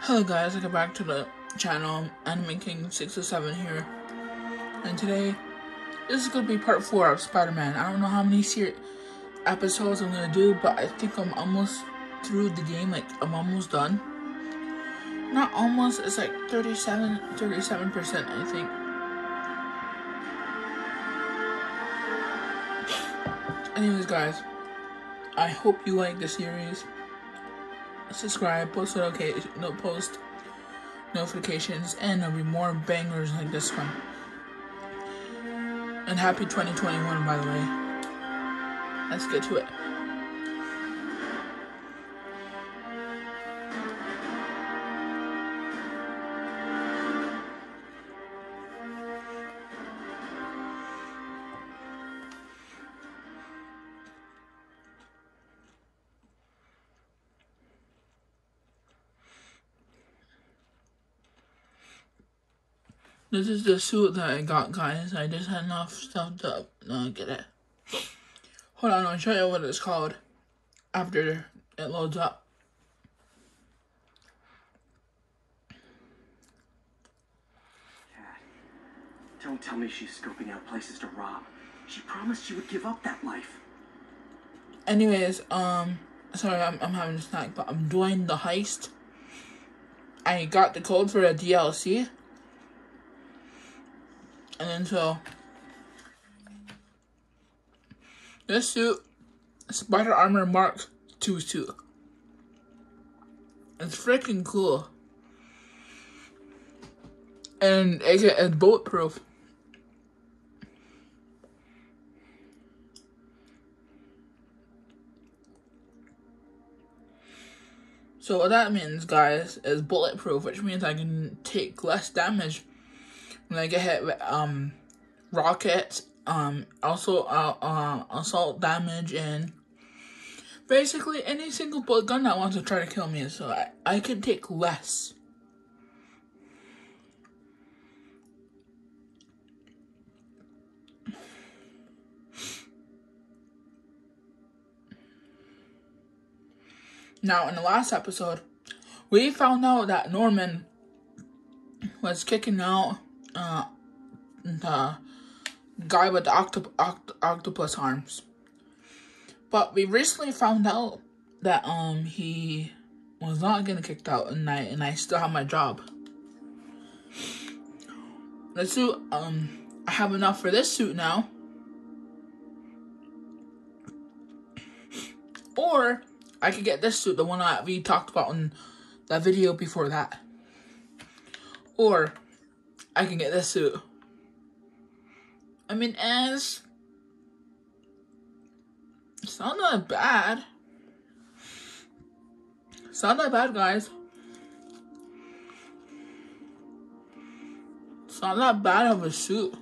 Hello guys, welcome back to the channel. Anime King 607 here. And today, this is going to be part 4 of Spider-Man. I don't know how many episodes I'm going to do, but I think I'm almost through the game. Like, I'm almost done. Not almost, it's like 37, 37% I think. Anyways guys, I hope you like the series subscribe, post notifications, no post notifications, and there'll be more bangers like this one. And happy 2021, by the way. Let's get to it. This is the suit that I got, guys. I just had enough stuff to uh, get it. Hold on, I'll show you what it's called after it loads up. Cat, don't tell me she's scoping out places to rob. She promised she would give up that life. Anyways, um, sorry, I'm, I'm having a snack, but I'm doing the heist. I got the code for the DLC. And then so this suit, Spider Armor Mark II suit. It's freaking cool. And it, it's bulletproof. So what that means, guys, is bulletproof, which means I can take less damage when I hit with um rockets, um also uh, uh assault damage and basically any single bullet gun that wants to try to kill me, so I, I can take less. Now, in the last episode, we found out that Norman was kicking out uh, the guy with the octop oct octopus arms. But we recently found out that um he was not getting kicked out and I and I still have my job. The suit um I have enough for this suit now. Or I could get this suit, the one that we talked about in that video before that. Or I can get this suit. I mean, as it's not that bad. It's not that bad, guys. It's not that bad of a suit.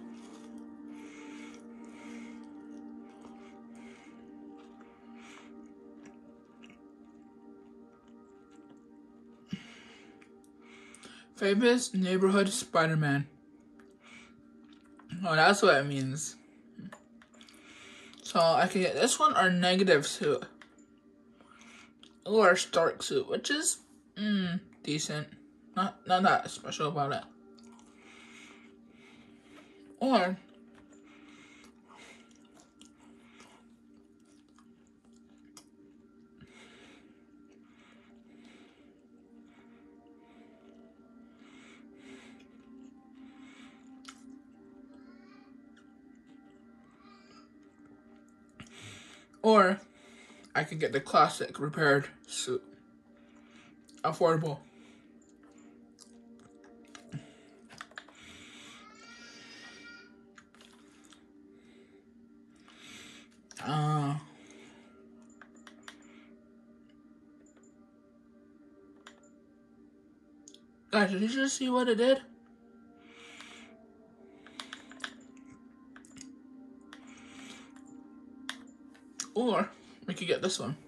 Famous neighborhood Spider-Man. Oh, that's what it means. So I can get this one or negative suit. Or Stark suit, which is mm, decent. Not not that special about it. Or Or I could get the classic repaired suit. Affordable. Uh, guys, did you just see what it did? Or we could get this one.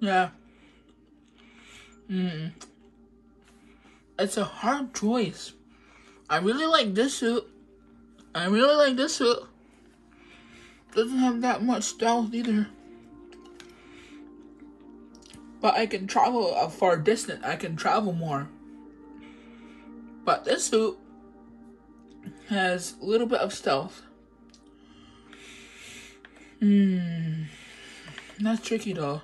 Yeah. It's a hard choice. I really like this suit. I really like this suit. Doesn't have that much stealth either. But I can travel a far distance. I can travel more. But this suit has a little bit of stealth. Hmm. That's tricky though.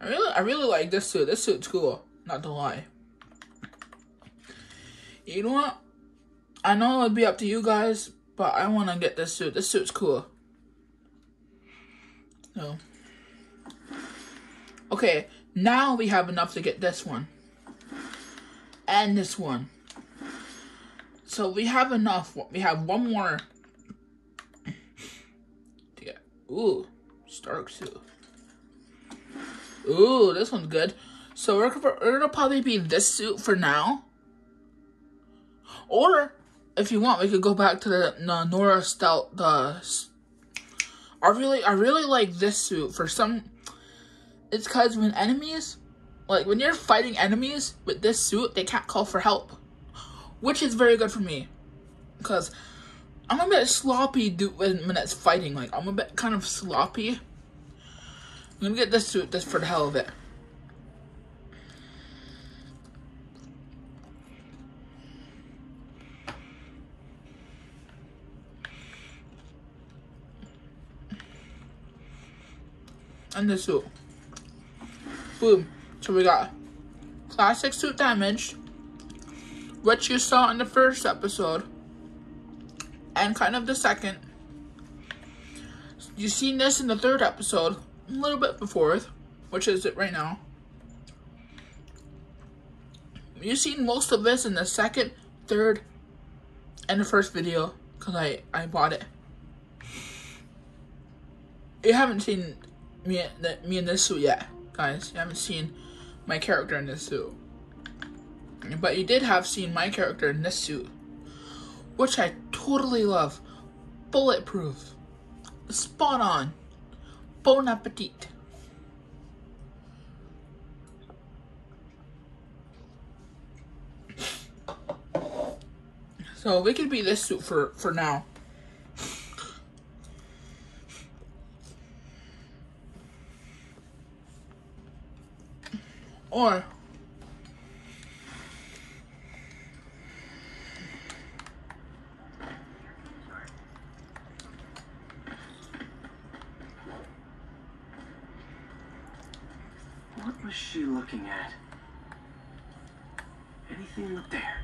I really I really like this suit. This suit's cool, not to lie. You know what? I know it would be up to you guys, but I wanna get this suit. This suit's cool. So Okay, now we have enough to get this one. And this one. So we have enough. We have one more. To get. Ooh, Stark suit. Ooh, this one's good. So we're, we're gonna probably be this suit for now. Or, if you want, we could go back to the, the Nora Stout. The I really, I really like this suit for some it's because when enemies, like when you're fighting enemies with this suit, they can't call for help, which is very good for me, because I'm a bit sloppy when, when it's fighting. Like I'm a bit kind of sloppy. I'm gonna get this suit just for the hell of it. And the suit. Boom. So we got classic suit damage, which you saw in the first episode, and kind of the second. You've seen this in the third episode, a little bit before, which is it right now. You've seen most of this in the second, third, and the first video, because I, I bought it. You haven't seen me, me in this suit yet guys. You haven't seen my character in this suit. But you did have seen my character in this suit. Which I totally love. Bulletproof. Spot on. Bon appetit. So we could be this suit for, for now. Or What was she looking at? Anything up there?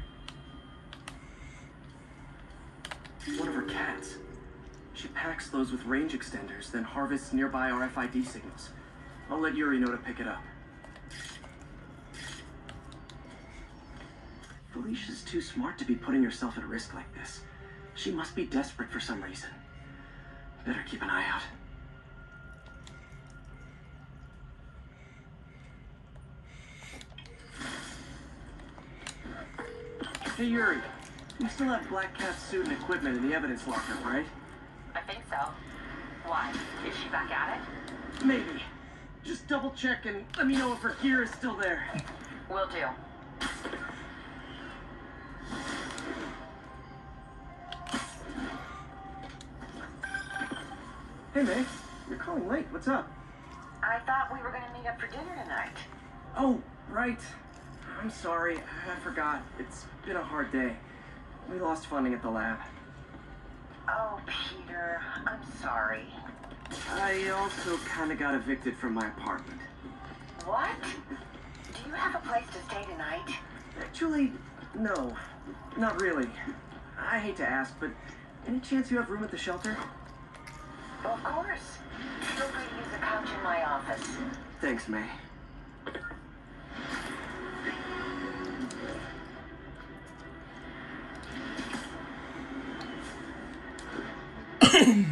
One of her cats. She packs those with range extenders, then harvests nearby RFID signals. I'll let Yuri know to pick it up. Felicia's too smart to be putting herself at risk like this. She must be desperate for some reason. Better keep an eye out. Hey Yuri, you still have Black Cat's suit and equipment in the evidence locker, right? I think so. Why? Is she back at it? Maybe. Just double check and let me know if her gear is still there. Will do. Hey, May. You're calling late. What's up? I thought we were going to meet up for dinner tonight. Oh, right. I'm sorry. I forgot. It's been a hard day. We lost funding at the lab. Oh, Peter. I'm sorry. I also kind of got evicted from my apartment. What? Do you have a place to stay tonight? Actually, no. Not really. I hate to ask, but any chance you have room at the shelter? Of course. Feel free to use the couch in my office. Thanks, May.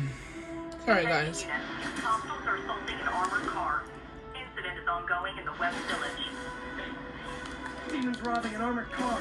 Sorry, guys. Hostiles are assaulting an armored car. Incident is ongoing in the West Village. Demons robbing an armored car.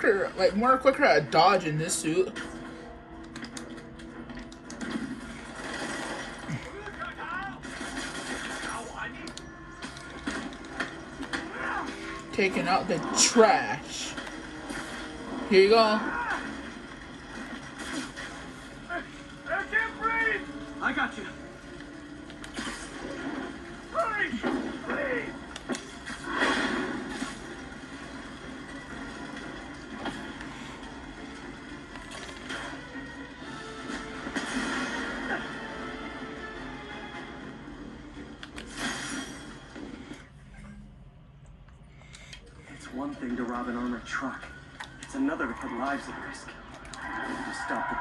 quicker, like more quicker at dodge in this suit. Taking out the trash. Here you go.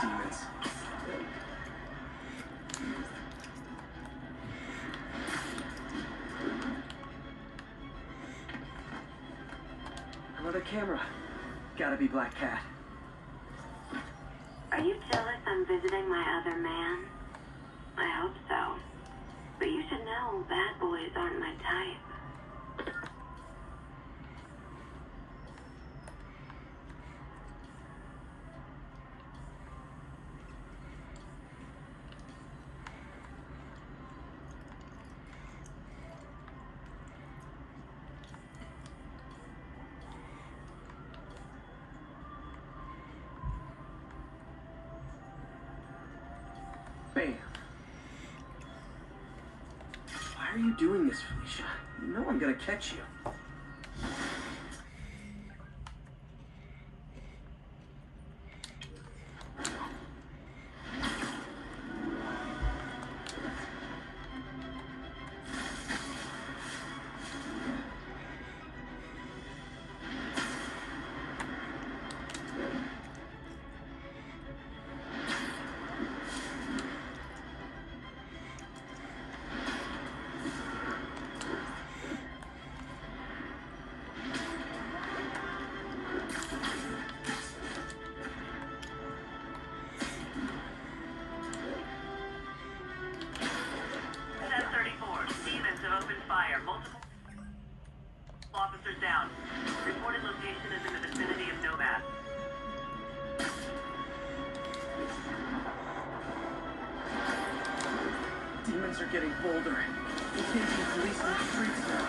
Demons. Doing this, Felicia? You know I'm gonna catch you. Are getting bolder. Engaging police in the streets now.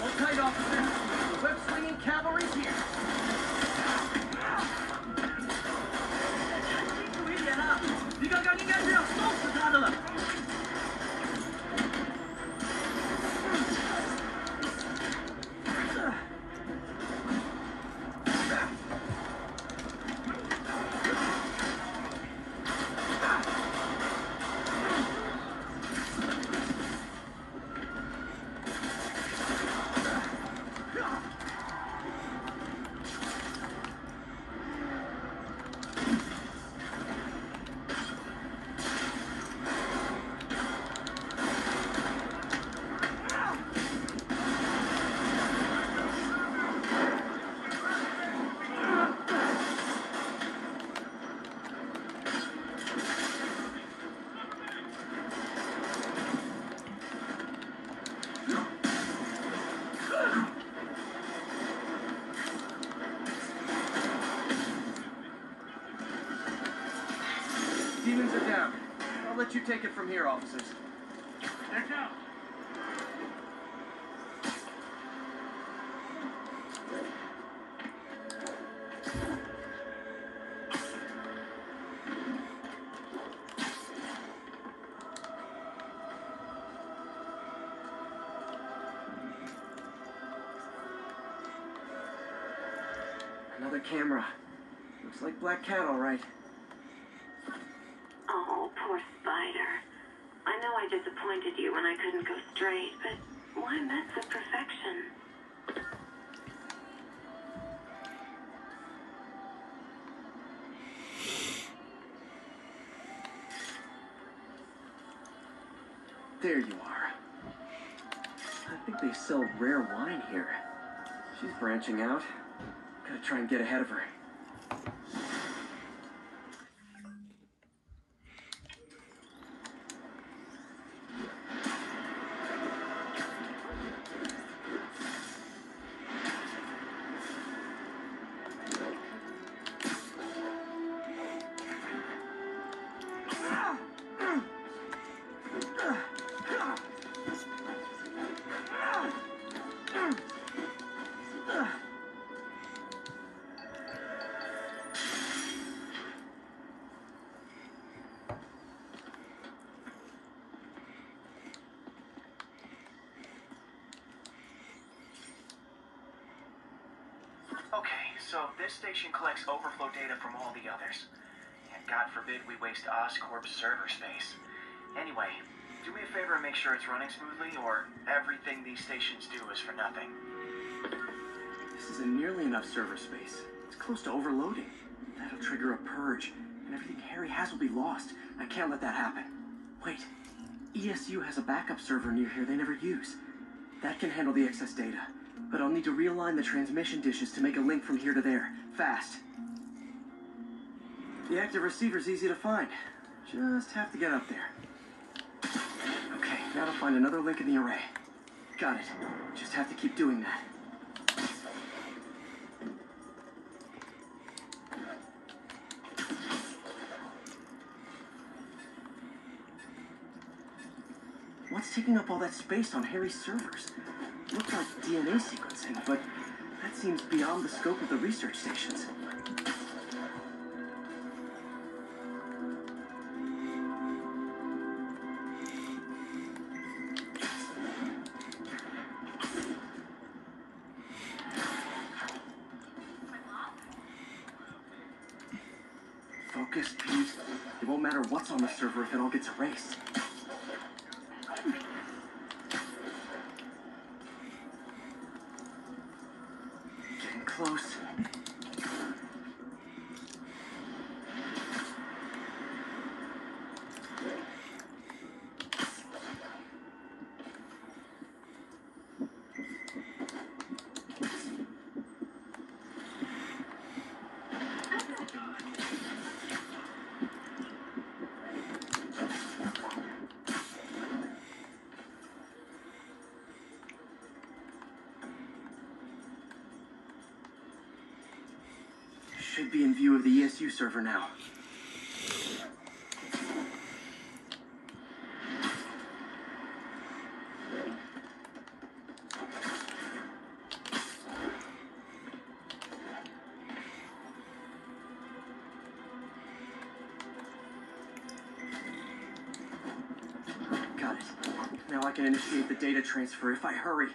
Hold tight, officer. Web swinging take it from here, officers. They're down. Another camera. Looks like Black Cat, all right. Sell rare wine here. She's branching out. Gotta try and get ahead of her. Station collects overflow data from all the others. And God forbid we waste Oscorp's server space. Anyway, do me a favor and make sure it's running smoothly, or everything these stations do is for nothing. This isn't nearly enough server space. It's close to overloading. That'll trigger a purge, and everything Harry has will be lost. I can't let that happen. Wait, ESU has a backup server near here they never use. That can handle the excess data, but I'll need to realign the transmission dishes to make a link from here to there, fast. The active receiver's easy to find. Just have to get up there. Okay, now to find another link in the array. Got it. Just have to keep doing that. What's taking up all that space on Harry's servers? Looks like DNA sequencing, but that seems beyond the scope of the research stations. Focus, Pete. It won't matter what's on the server if it all gets erased. Server now. Got it. Now I can initiate the data transfer if I hurry.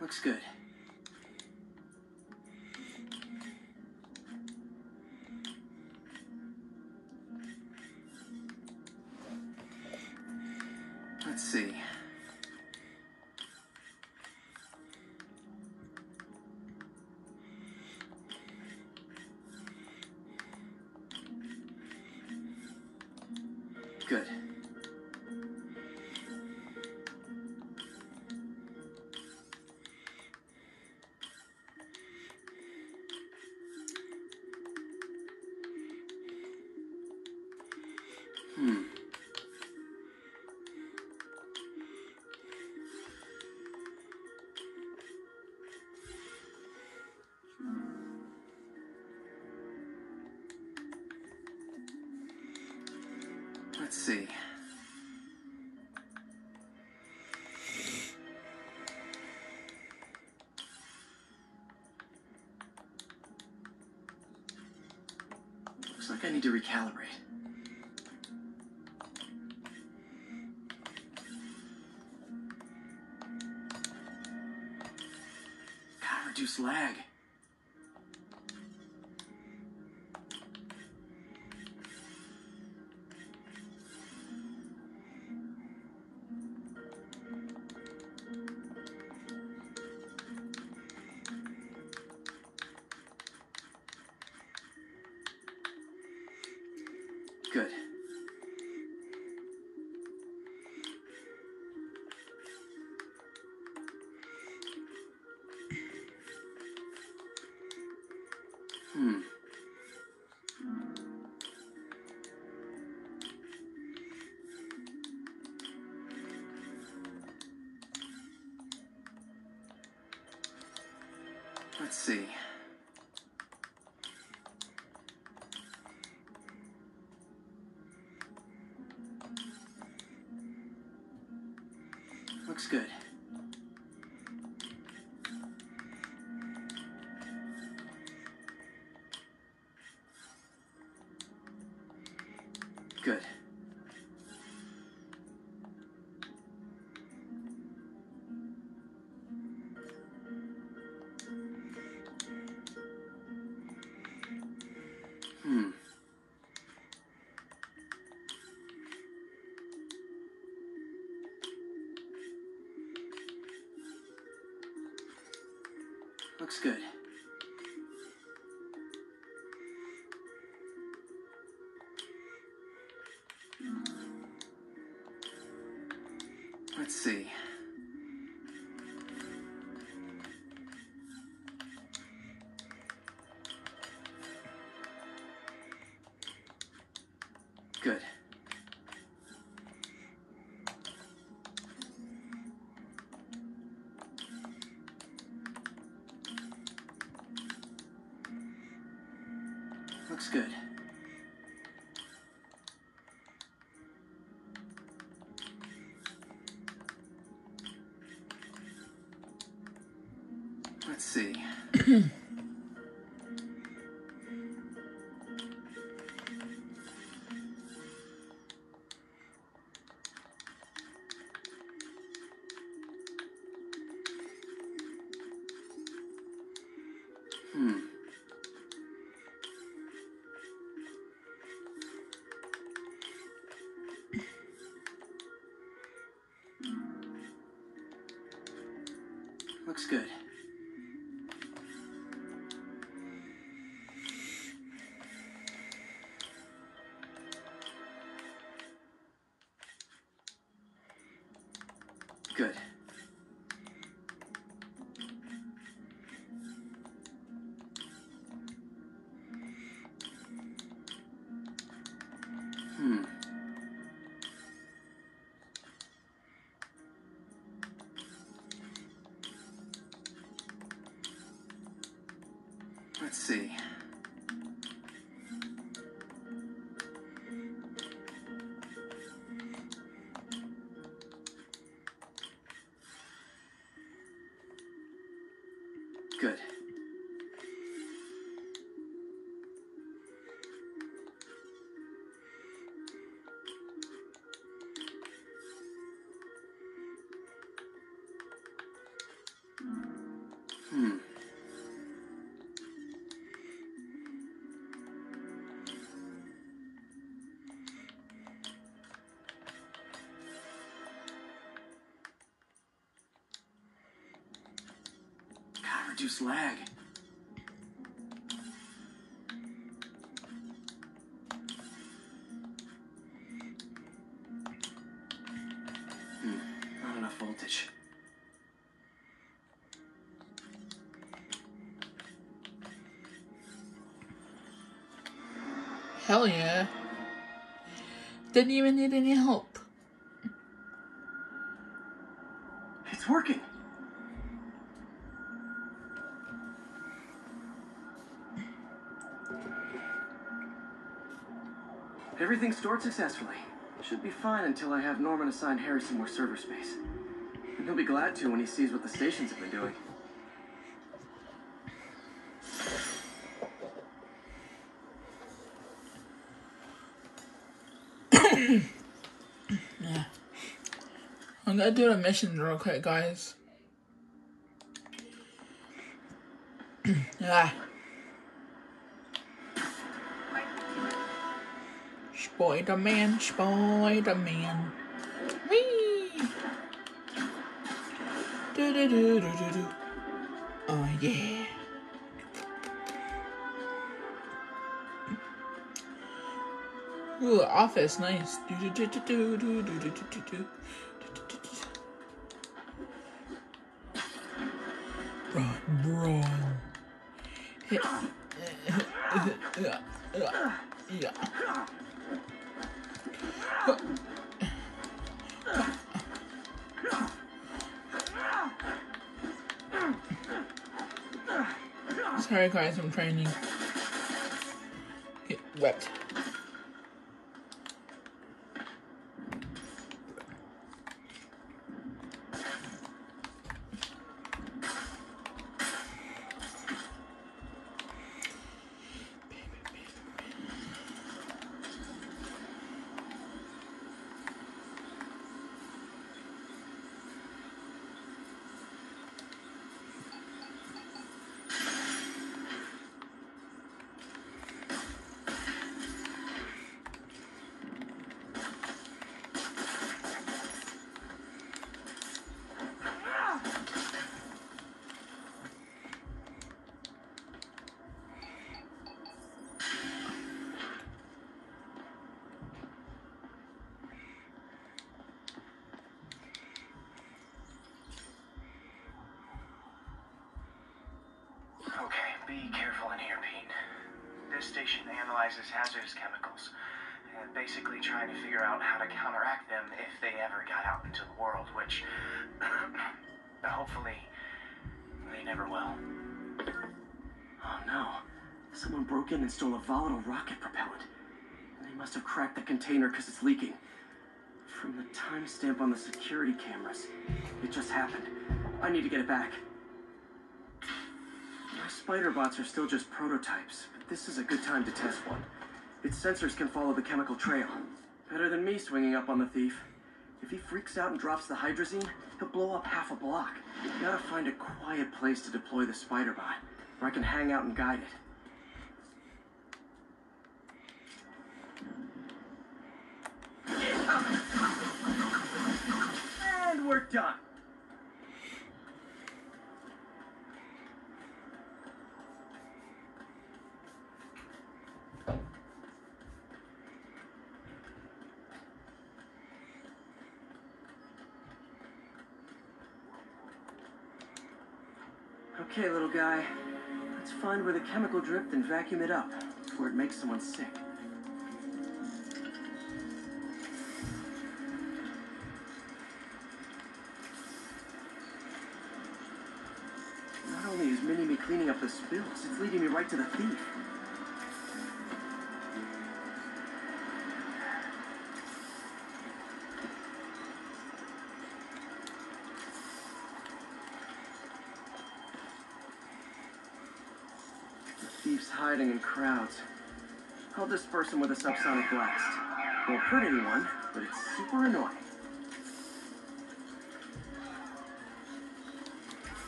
Looks good. Let's see. Looks like I need to recalibrate. Gotta reduce lag. Looks good. Looks good. Let's see. Good. Let's see. Good. Reduce lag. Hmm, not enough voltage. Hell yeah. Didn't even need any help. Everything stored successfully. Should be fine until I have Norman assign Harry some more server space. And he'll be glad to when he sees what the stations have been doing. yeah. I'm gonna do a mission real quick, guys. yeah. Spider Man, Spider Man. Whee! Do do do do do do. Oh yeah. Ooh, office, nice. Do do do do do do do do do do training. Be careful in here, Pete. This station analyzes hazardous chemicals and basically trying to figure out how to counteract them if they ever got out into the world, which hopefully they never will. Oh no. Someone broke in and stole a volatile rocket propellant. They must have cracked the container because it's leaking. From the timestamp on the security cameras, it just happened. I need to get it back. Spider bots are still just prototypes, but this is a good time to test one. Its sensors can follow the chemical trail. Better than me swinging up on the thief. If he freaks out and drops the hydrazine, he'll blow up half a block. Gotta find a quiet place to deploy the spider bot, where I can hang out and guide it. And we're done. Okay, little guy. Let's find where the chemical dripped and vacuum it up before it makes someone sick. Not only is Mini Me cleaning up the spills, it's leading me right to the thief. Crowds. I'll disperse him with a subsonic blast. Won't hurt anyone, but it's super annoying.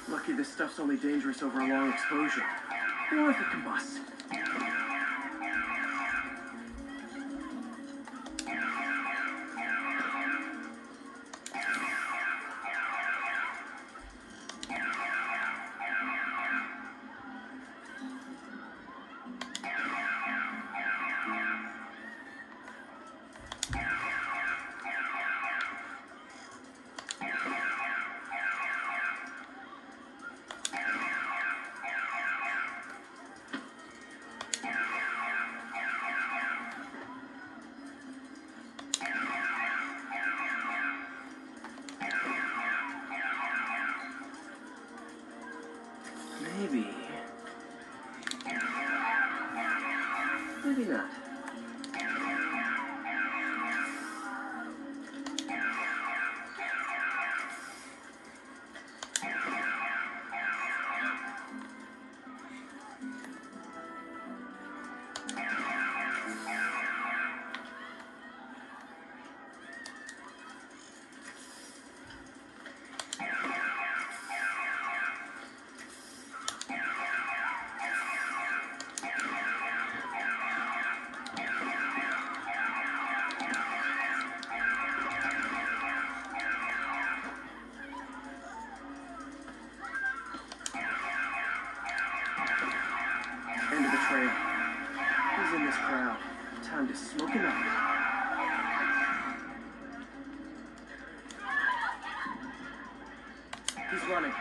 Lucky this stuff's only dangerous over a long exposure. Or if it combusts. Maybe. Maybe not. Running.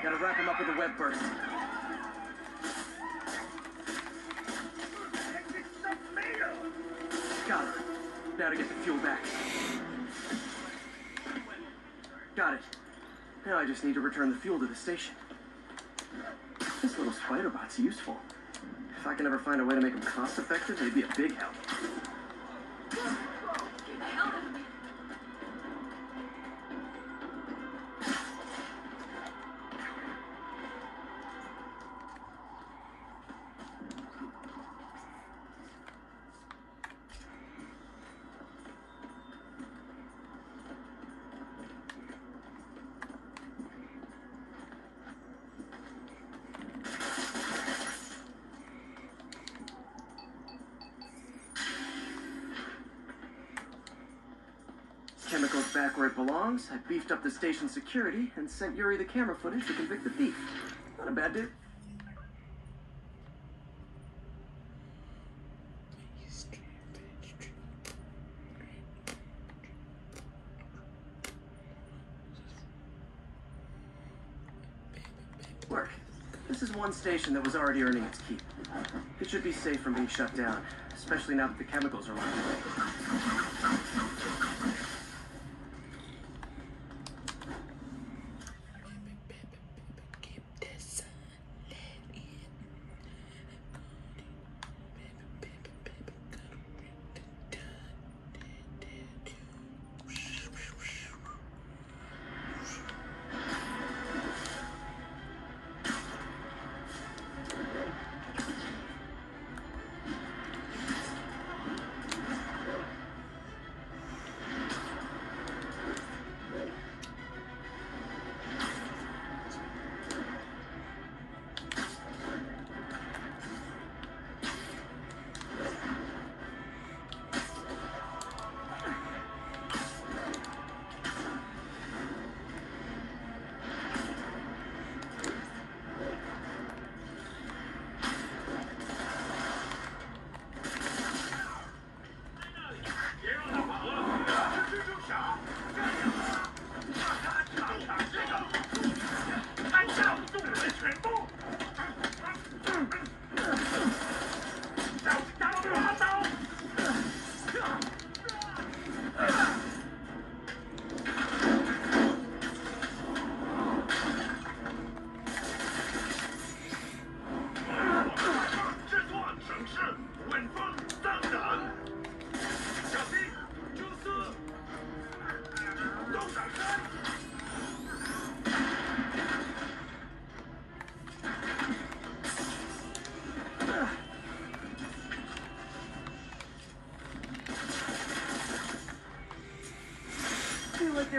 Gotta wrap him up with a web burst. Got it. Now to get the fuel back. Got it. Now I just need to return the fuel to the station. This little spider bot's useful. If I can ever find a way to make them cost effective, they'd be a big help. I beefed up the station security and sent Yuri the camera footage to convict the thief. Not a bad dude. Work. This is one station that was already earning its keep. It should be safe from being shut down, especially now that the chemicals are locked away.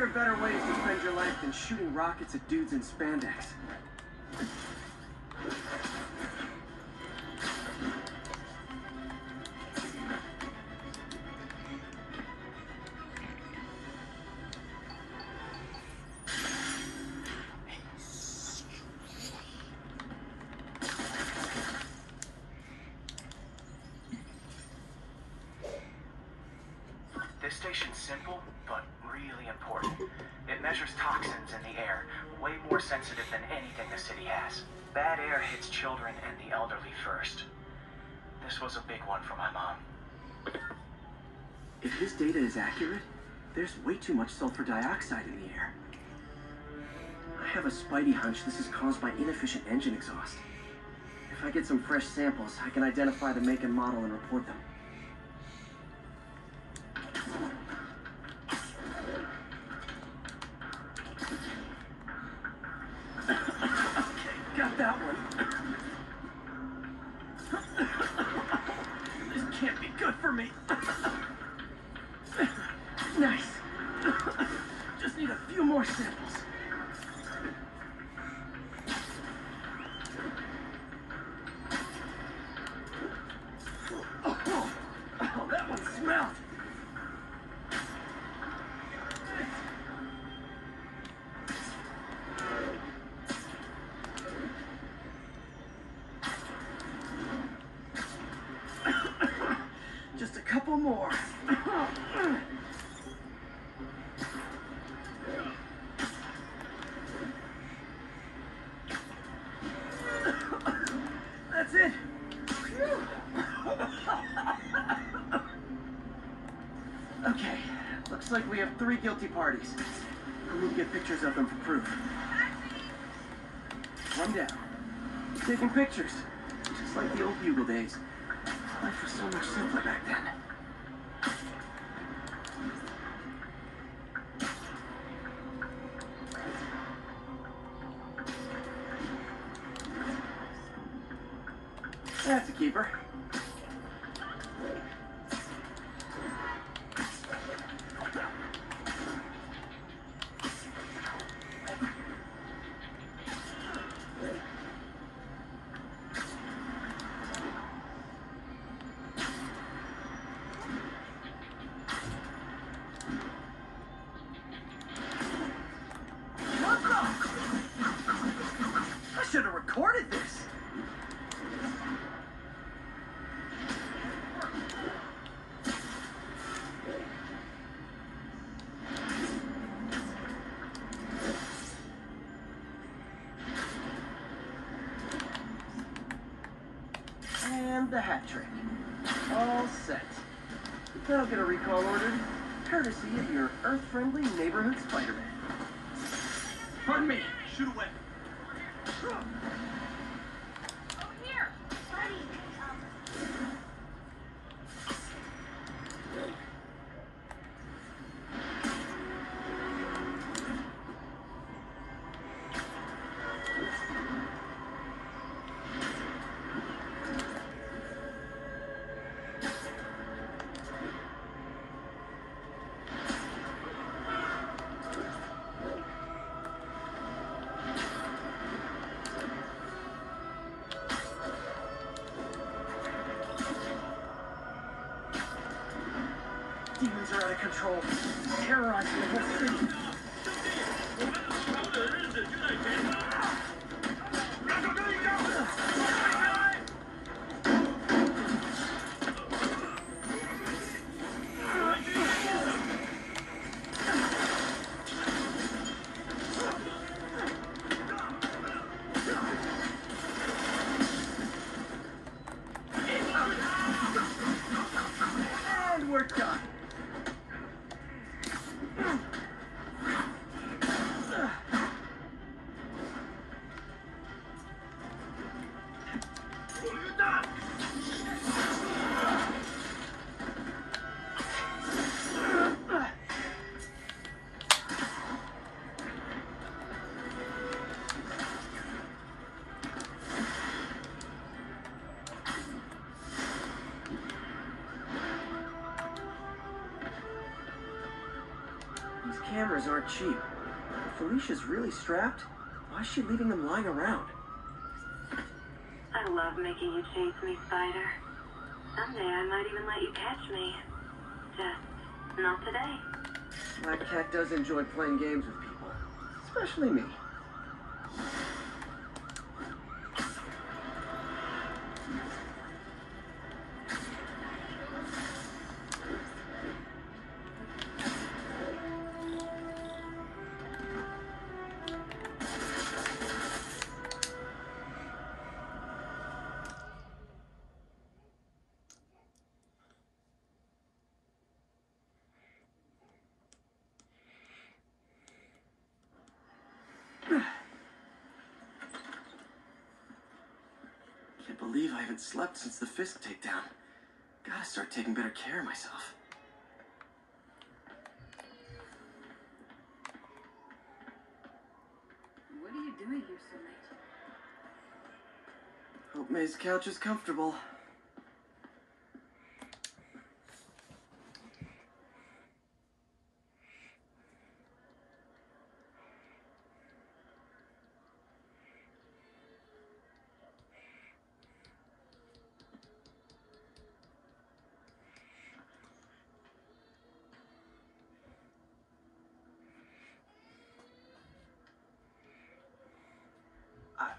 Better ways to spend your life than shooting rockets at dudes in spandex. Much sulfur dioxide in the air. I have a spidey hunch this is caused by inefficient engine exhaust. If I get some fresh samples, I can identify the make and model and report them. Guilty parties. We need to get pictures of them for proof. One down. Taking pictures. The hat trick. All set. That'll get a recall ordered, courtesy of your Earth-friendly neighborhood Spider-Man. Pardon me. Shoot away. Aren't cheap. If Felicia's really strapped, why is she leaving them lying around? I love making you chase me, Spider. Someday I might even let you catch me. Just not today. Black Cat does enjoy playing games with people, especially me. Slept since the Fisk takedown. Gotta start taking better care of myself. What are you doing here so late? Hope May's couch is comfortable.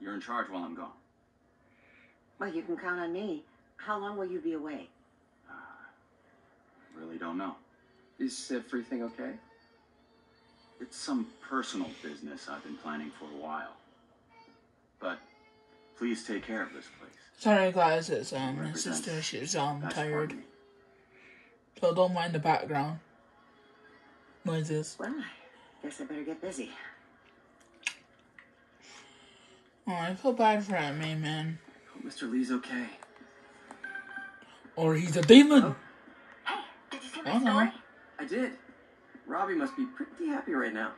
You're in charge while I'm gone. well, you can count on me. How long will you be away? Really don't know. Is everything okay? It's some personal business I've been planning for a while. But please take care of this place. Sorry guys, it's um my Represents sister. She's um That's part tired, so don't mind the background noises. Well, I guess I better get busy. Oh, I feel bad for that main man, Hope Mr. Li's okay. or he's a demon. Oh. Hey, did you see my Oh, no. story? I did. Robbie must be pretty happy right now.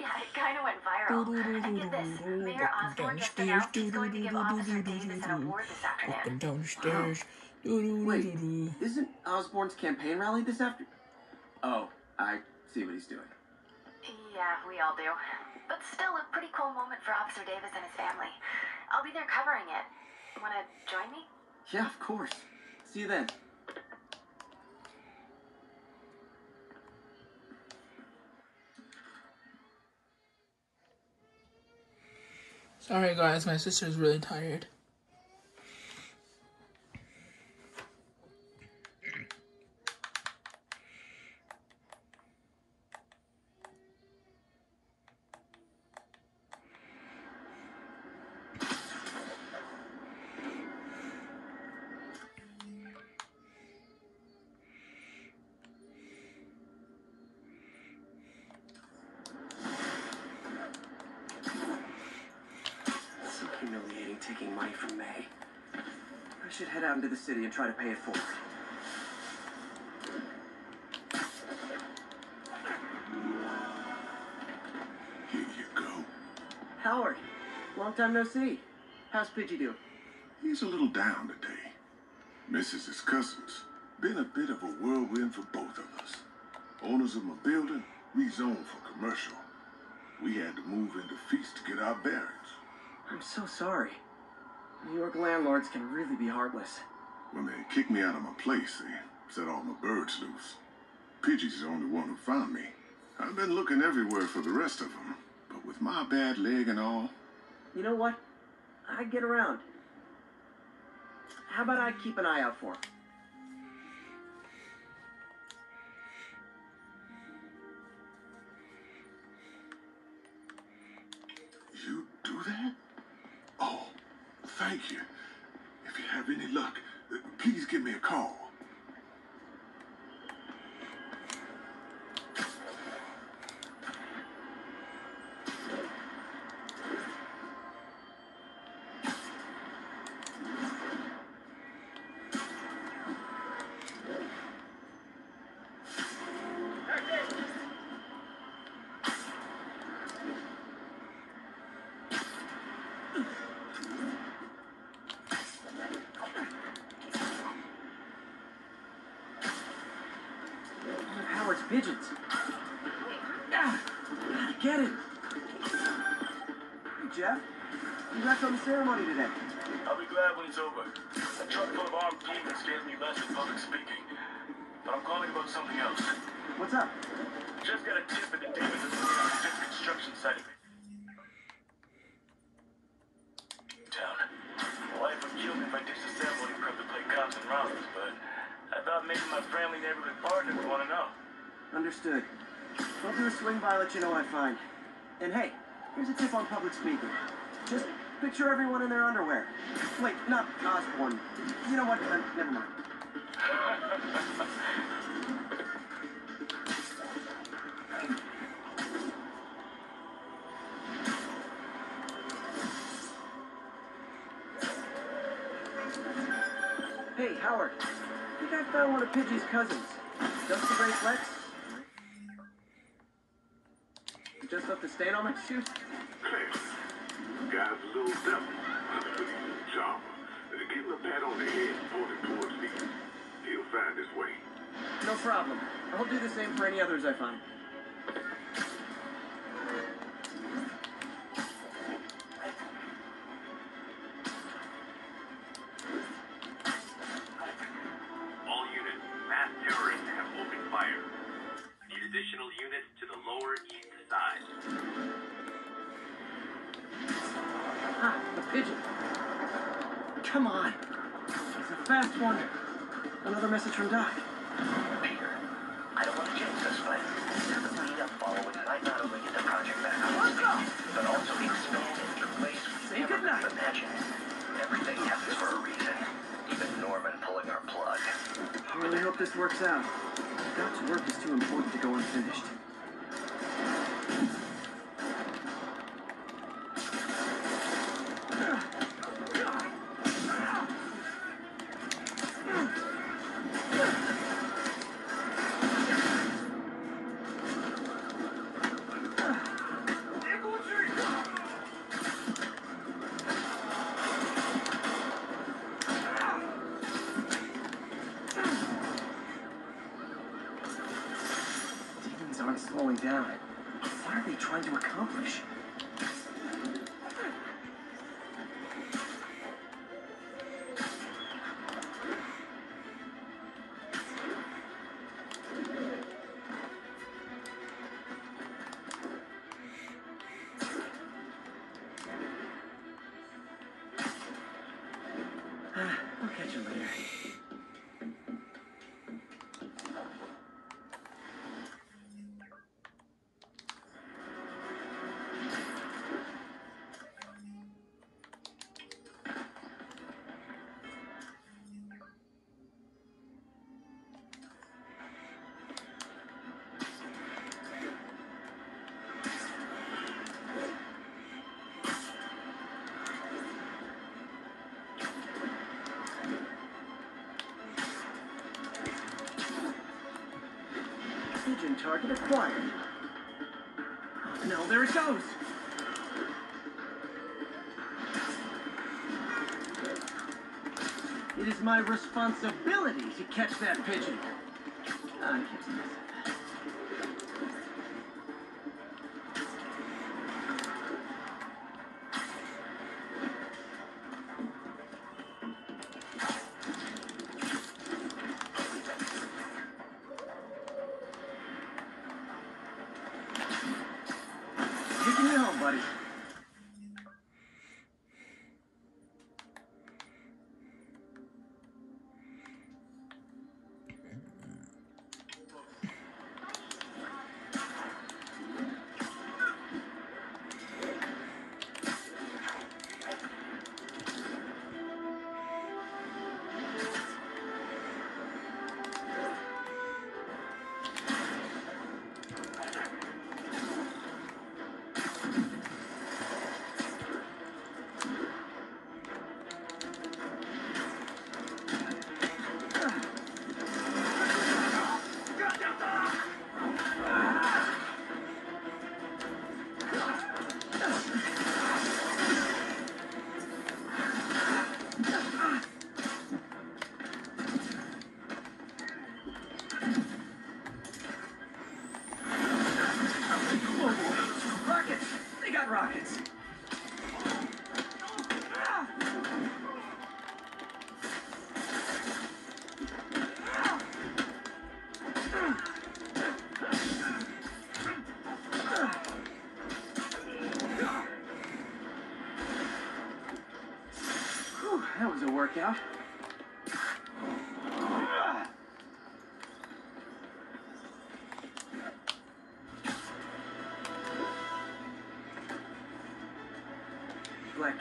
Yeah, it kind of went viral. And get this, Mayor Osborn just announced he's going to give Officer Davis an award this Up afternoon. and down the stairs. Doo doo doo Wait. doo doo. Isn't Osborn's campaign rally this after? Oh, I see what he's doing. Yeah, we all do. But still, a pretty cool moment for Officer Davis and his family. I'll be there covering it. Wanna join me? Yeah, of course. See you then. Sorry guys, my sister's really tired. City and try to pay it forward. Here you go. Howard, long time no see. How's Pidgey do? He's a little down today. Misses his cousins. Been a bit of a whirlwind for both of us. Owners of my building rezoned for commercial. We had to move into feast to get our bearings. I'm so sorry. New York landlords can really be heartless. When they kicked me out of my place, they set all my birds loose. Pidgey's the only one who found me. I've been looking everywhere for the rest of them, but with my bad leg and all, You know what? I get around. How about I keep an eye out for him? you do that? Oh, thank you. If you have any luck, please give me a call. Pigeons. Ah, gotta get it. Hey, Jeff. Congrats on the ceremony today. I'll be glad when it's over. A truck full of armed demons scares me less than public speaking. But I'm calling about something else. What's up? Just got a tip that the demons are moving on this construction site. Let you know what I find. And hey, here's a tip on public speaking. Just picture everyone in their underwear. Wait, not Osborn. You know what? Uh, never mind. Hey, Howard. I think I found one of Pidgey's cousins. Just the Great Flex. You just left a stain on my shoe? Guy's a little devil, but he's a charmer. Give him a pat on the head and point him towards me. He'll find his way. No problem. I'll do the same for any others I find. Slowing down. Pigeon target acquired. Oh, no, there it goes. It is my responsibility to catch that pigeon. Ah, I can't this.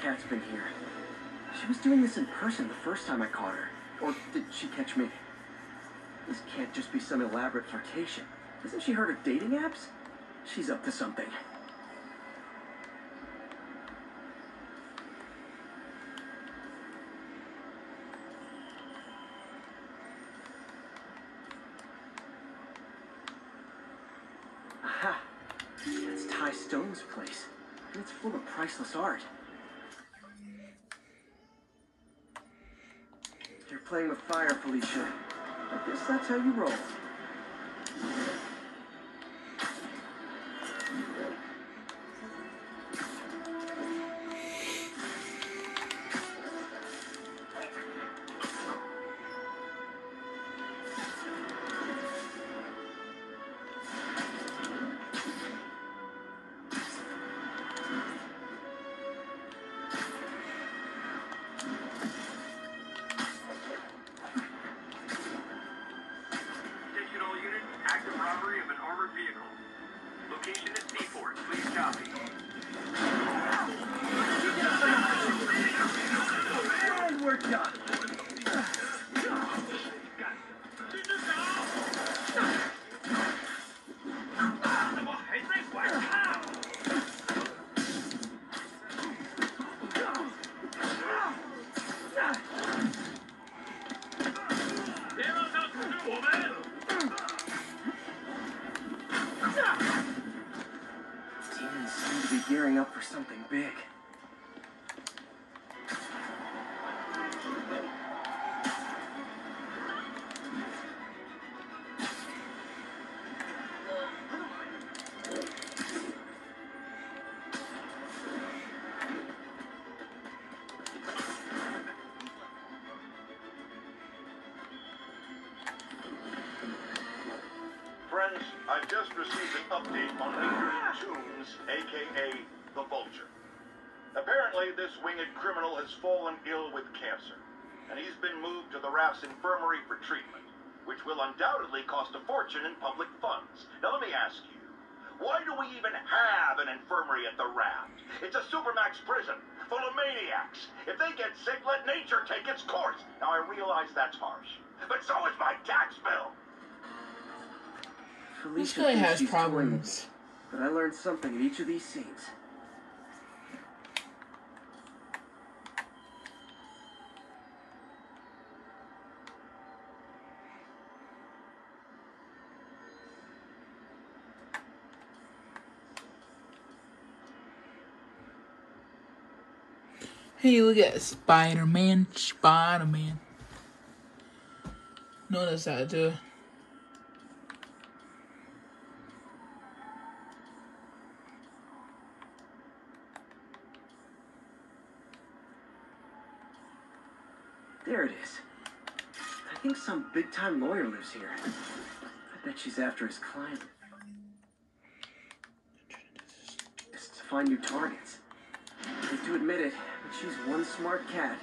Cat's been here. She was doing this in person the first time I caught her. Or did she catch me? This can't just be some elaborate flirtation. Hasn't she heard of dating apps? She's up to something. Aha! That's Ty Stone's place. And it's full of priceless art. Playing with fire, Felicia. I guess that's how you roll. Toomes, aka the Vulture. Apparently, this winged criminal has fallen ill with cancer, and he's been moved to the Raft's infirmary for treatment, which will undoubtedly cost a fortune in public funds. Now, let me ask you, why do we even have an infirmary at the Raft? It's a supermax prison full of maniacs. If they get sick, let nature take its course. Now, I realize that's harsh, but so is my tax bill. This Felicia guy has she's toying problems. But I learned something in each of these scenes. Hey, look at Spider Man, Spider Man. Notice that, too. There it is. I think some big time lawyer lives here. I bet she's after his client. Just to find new targets. I hate to admit it, but she's one smart cat.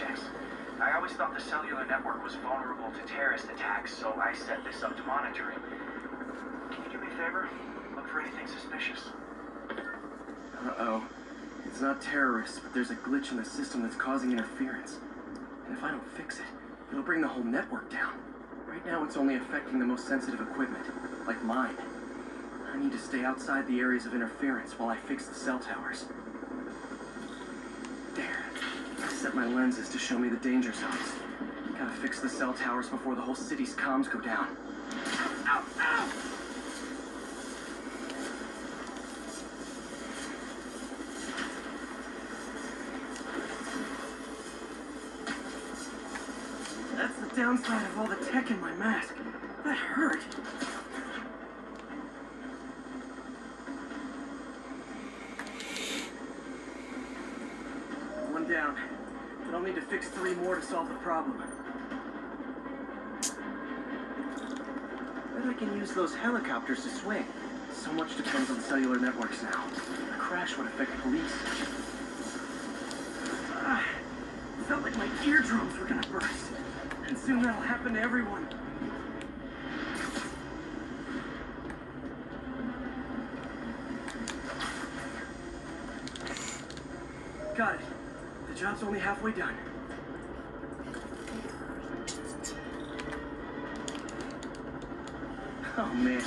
projects. I always thought the cellular network was vulnerable to terrorist attacks, so I set this up to monitor it. Can you do me a favor? Look for anything suspicious. Uh-oh. It's not terrorists, but there's a glitch in the system that's causing interference. And if I don't fix it, it'll bring the whole network down. Right now, it's only affecting the most sensitive equipment, like mine. I need to stay outside the areas of interference while I fix the cell towers. Lenses to show me the danger zones. Gotta fix the cell towers before the whole city's comms go down. Ow, ow! That's the downside of all the tech in my mask. That hurt. One down. But I'll need to fix three more to solve the problem. Bet I can use those helicopters to swing. So much depends on cellular networks now. A crash would affect police. Ah, felt like my eardrums were gonna burst. And soon that'll happen to everyone. Got it. The job's only halfway done. Oh man.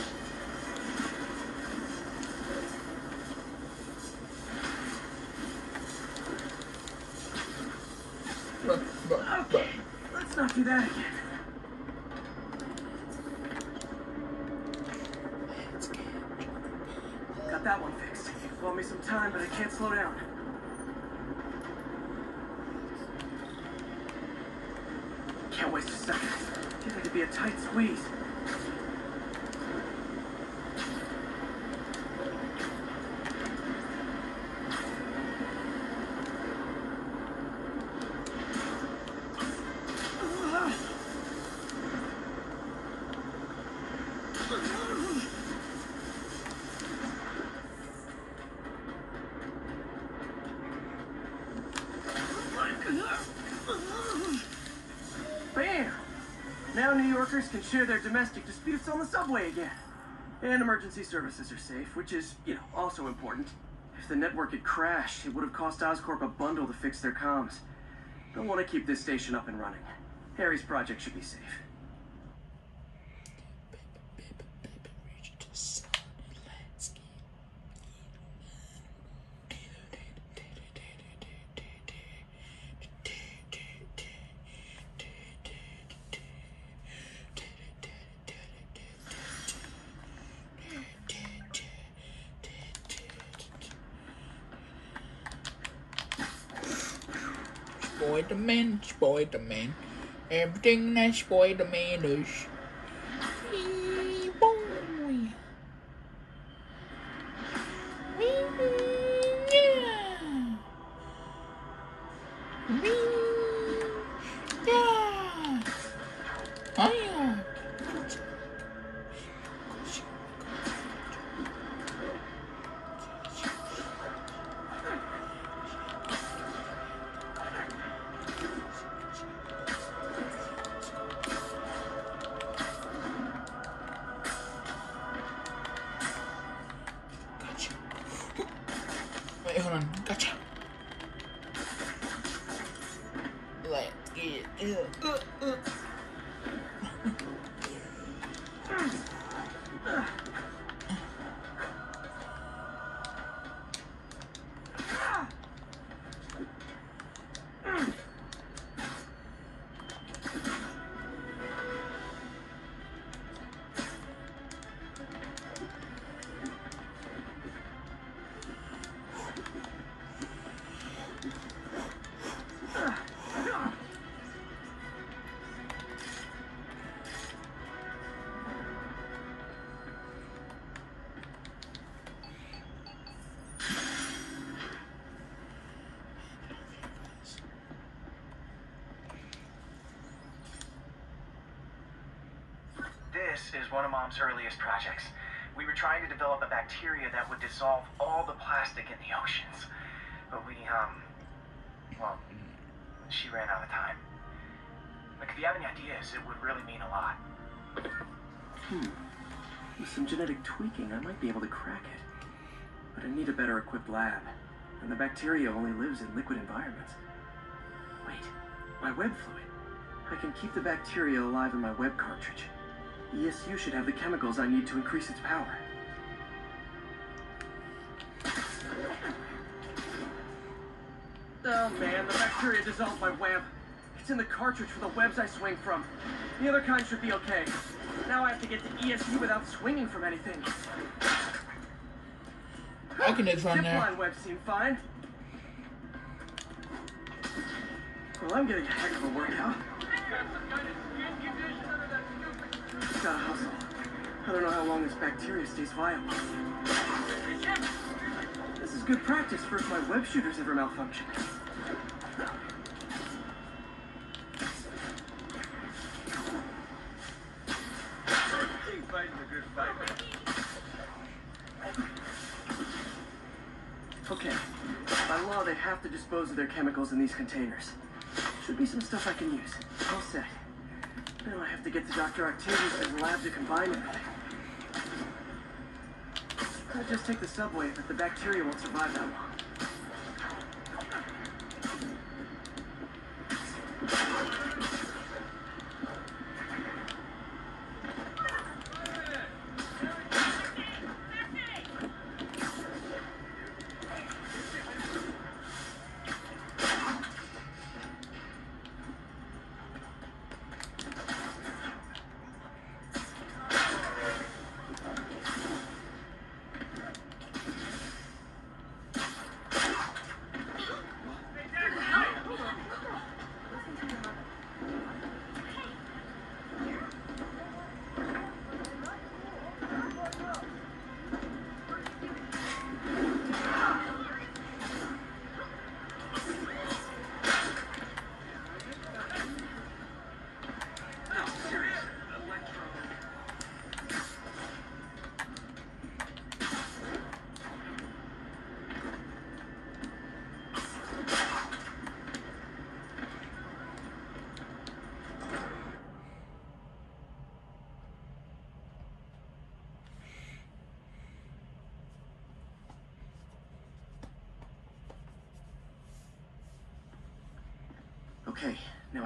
Okay, let's not do that again. Got that one fixed. Bought me some time, but I can't slow down. Can't waste a second. Getting to be a tight squeeze. Bam! Now New Yorkers can share their domestic disputes on the subway again. And emergency services are safe, which is, you know, also important. If the network had crashed, it would have cost Oscorp a bundle to fix their comms. They'll want to keep this station up and running. Harry's project should be safe. Spider-Man, Spider-Man. Everything that Spider-Man does. Wee, Mom's earliest projects. We were trying to develop a bacteria that would dissolve all the plastic in the oceans. But we, um, well, she ran out of time. Like, if you have any ideas, it would really mean a lot. Hmm. With some genetic tweaking, I might be able to crack it. But I need a better equipped lab. And the bacteria only lives in liquid environments. Wait, my web fluid. I can keep the bacteria alive in my web cartridge. ESU should have the chemicals I need to increase its power. Oh man, the bacteria dissolved my web. It's in the cartridge for the webs I swing from. The other kind should be okay. Now I have to get to ESU without swinging from anything. I can just run there. Zipline webs seem fine. Well, I'm getting a heck of a workout. I don't know how long this bacteria stays viable. This is good practice for if my web shooters ever malfunction. Keep fighting good fight. Okay. By law, they have to dispose of their chemicals in these containers. Should be some stuff I can use. All set. Now I have to get to Dr. Octavius' lab to combine everything. I'll just take the subway, but the bacteria won't survive that long.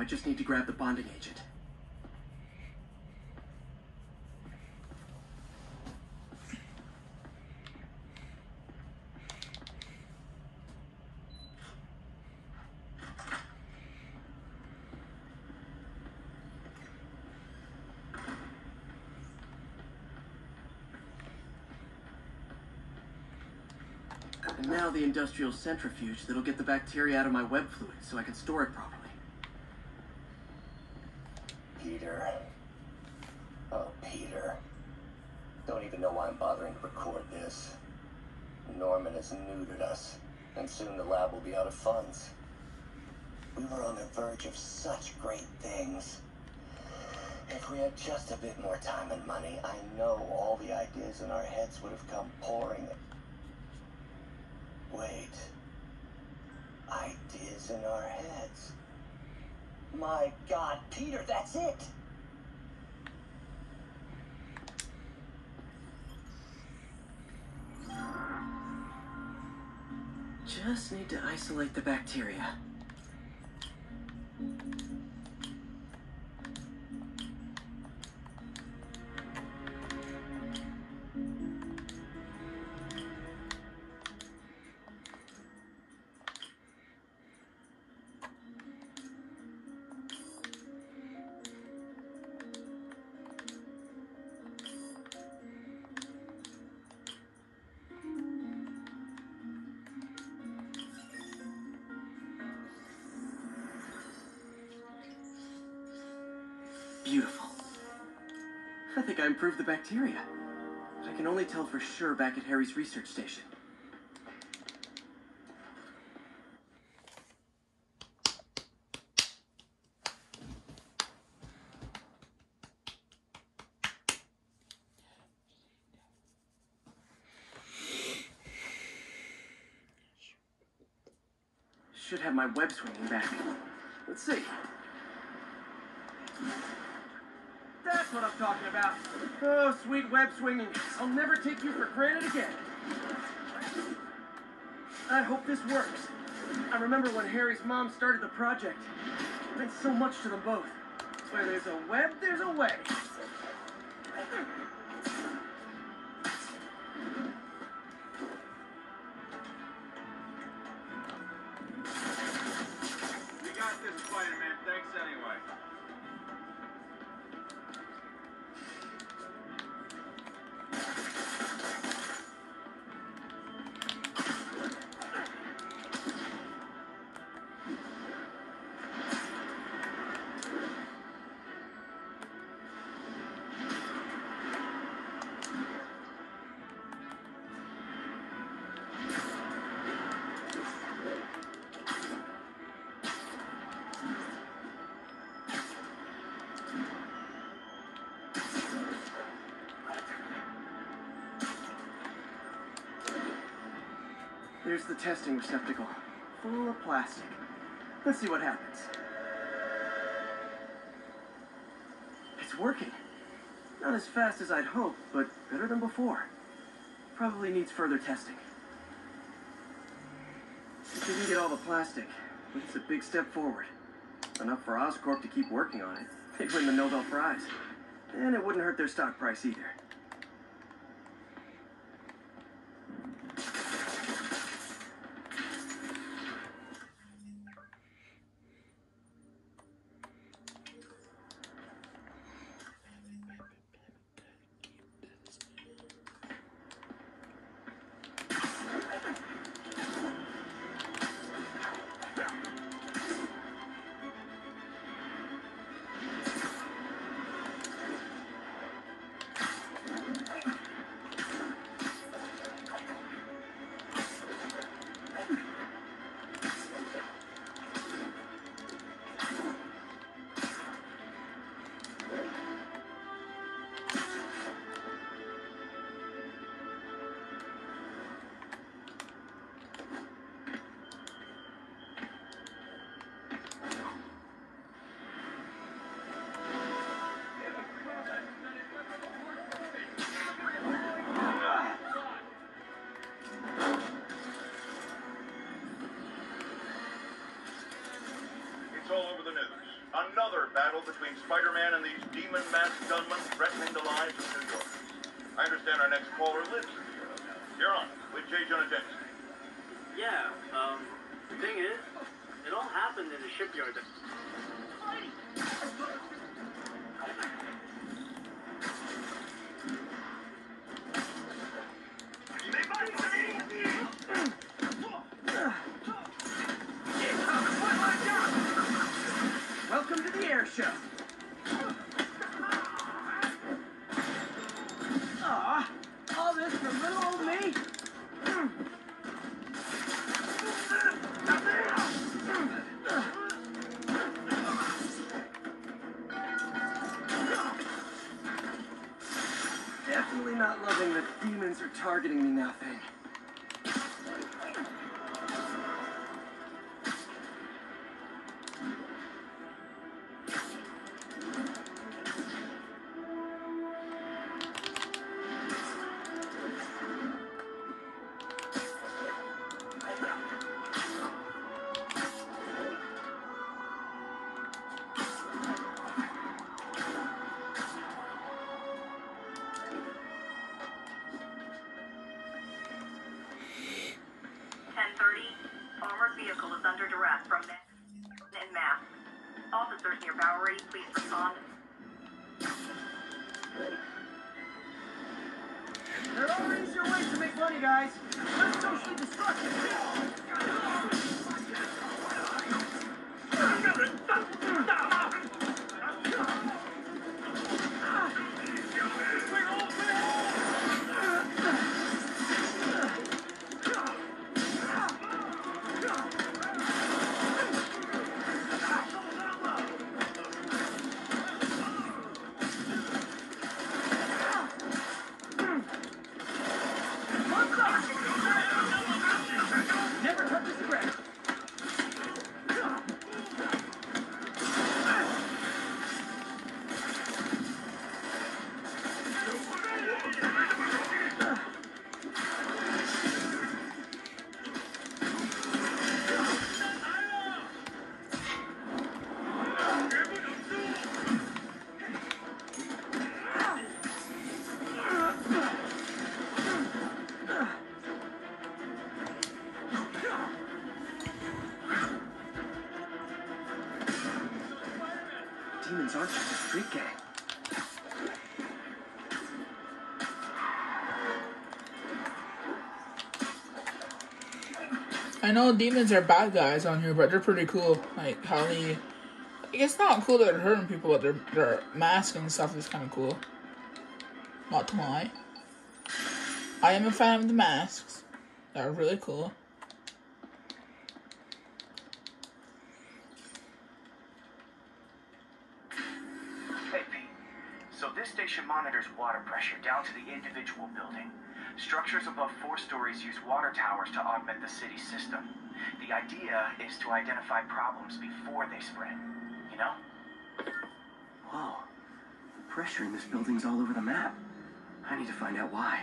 Just need to grab the bonding agent. And now the industrial centrifuge that'll get the bacteria out of my web fluid so I can store it properly. Peter. Oh, Peter. Don't even know why I'm bothering to record this. Norman has neutered us, and soon the lab will be out of funds. We were on the verge of such great things. If we had just a bit more time and money, I know all the ideas in our heads would have come pouring. Wait. Ideas in our heads. My God, Peter, that's it! Just need to isolate the bacteria. Bacteria. But I can only tell for sure back at Harry's research station. Should have my web swinging back. Let's see. That's what I'm talking about. Oh, sweet web swinging. I'll never take you for granted again. I hope this works. I remember when Harry's mom started the project. It meant so much to them both. Where there's a web, there's a way. Testing receptacle, full of plastic. Let's see what happens. It's working. Not as fast as I'd hoped, but better than before. Probably needs further testing. It didn't get all the plastic, but it's a big step forward. Enough for Oscorp to keep working on it. They'd win the Nobel Prize. And it wouldn't hurt their stock price either. Understand our know demons are bad guys on here, but they're pretty cool. Like how they, like, it's not cool that they're hurting people, but their their mask and stuff is kind of cool. Not to lie, I am a fan of the masks. They're really cool. Hey, Pete. So this station monitors water pressure down to the individual building. Structures above four stories use water towers to augment the city's system. The idea is to identify problems before they spread. You know? Whoa. The pressure in this building's all over the map. I need to find out why.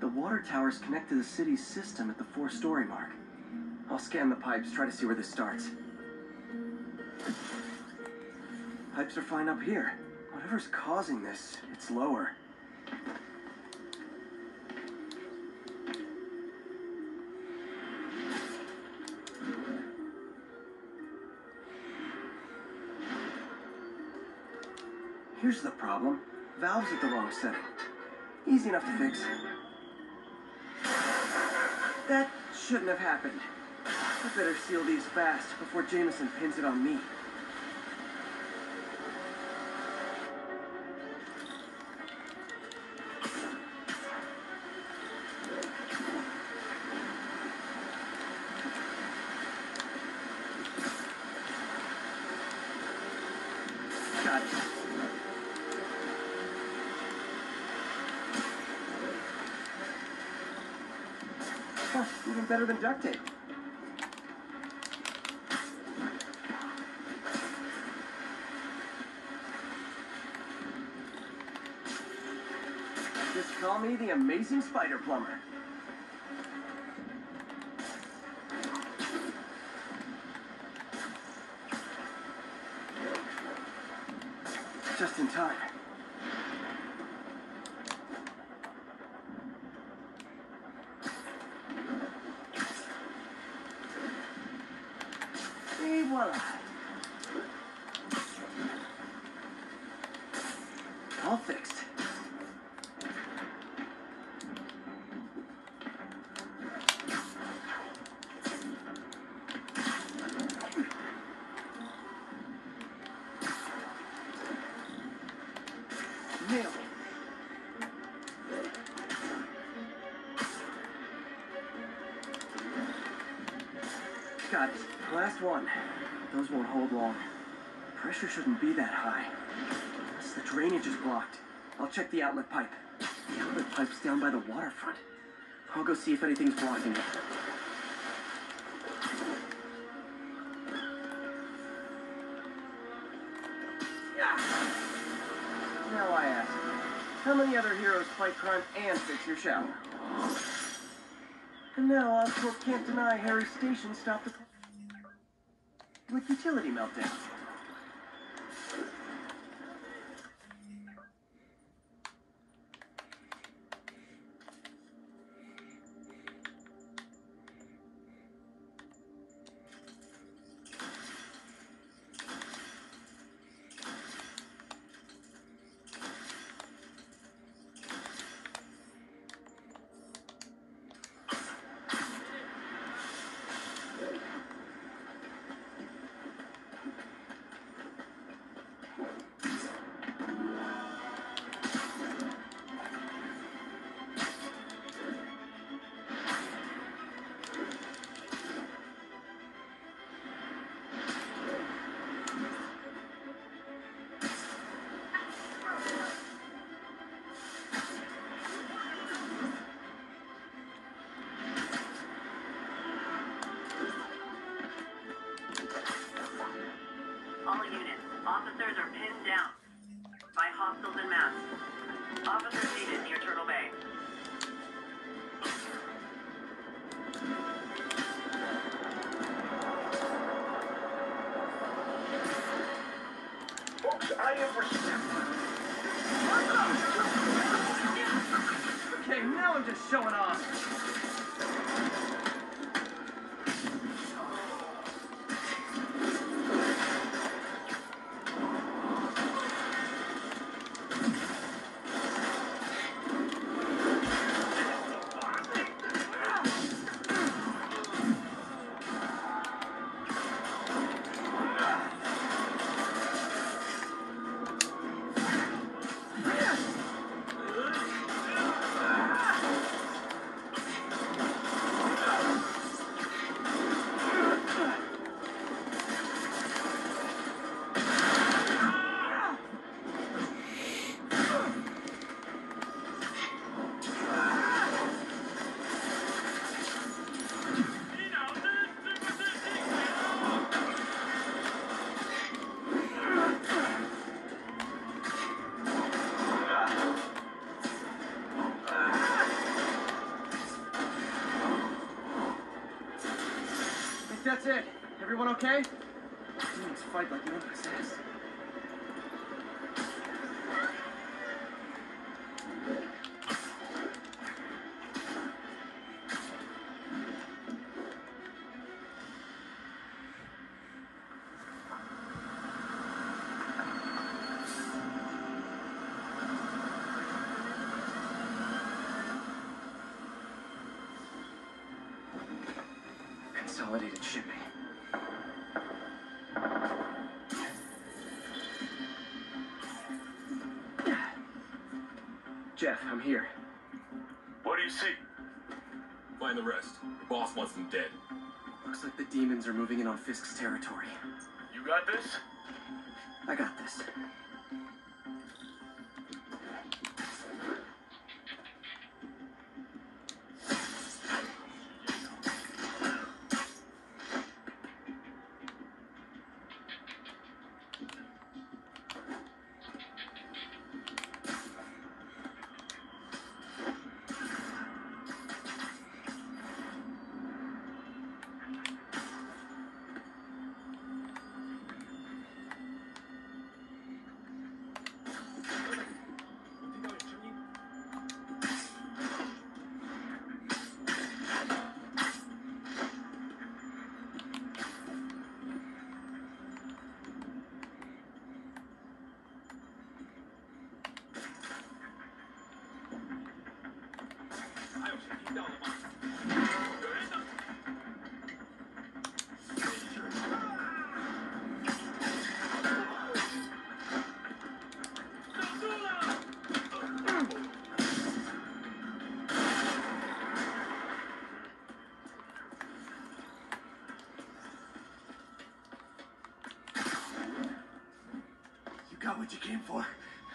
The water towers connect to the city's system at the four-story mark. I'll scan the pipes, try to see where this starts. Pipes are fine up here. Whatever's causing this, it's lower. Here's the problem. Valve's at the wrong setting. Easy enough to fix. That shouldn't have happened. I better seal these fast before Jameson pins it on me. Better than duct tape. Just call me the amazing spider plumber. One. Those won't hold long. Pressure shouldn't be that high. Unless the drainage is blocked. I'll check the outlet pipe. The outlet pipe's down by the waterfront. I'll go see if anything's blocking it. Now I ask, how many other heroes fight crime and fix your shower? And now Oscorp can't deny Harry Station stopped the utility meltdown. Showing off. Everyone okay? Jeff, I'm here. What do you see? Find the rest. The boss wants them dead. Looks like the demons are moving in on Fisk's territory. You got this? I got this.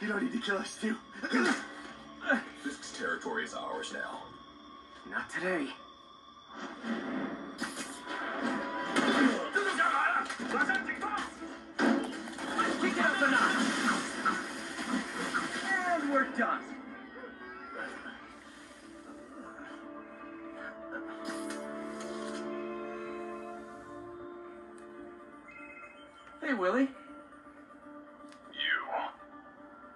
You don't need to kill us too. Fisk's territory is ours now. Not today. Kick it up a notch. And we're done. Hey, Willie.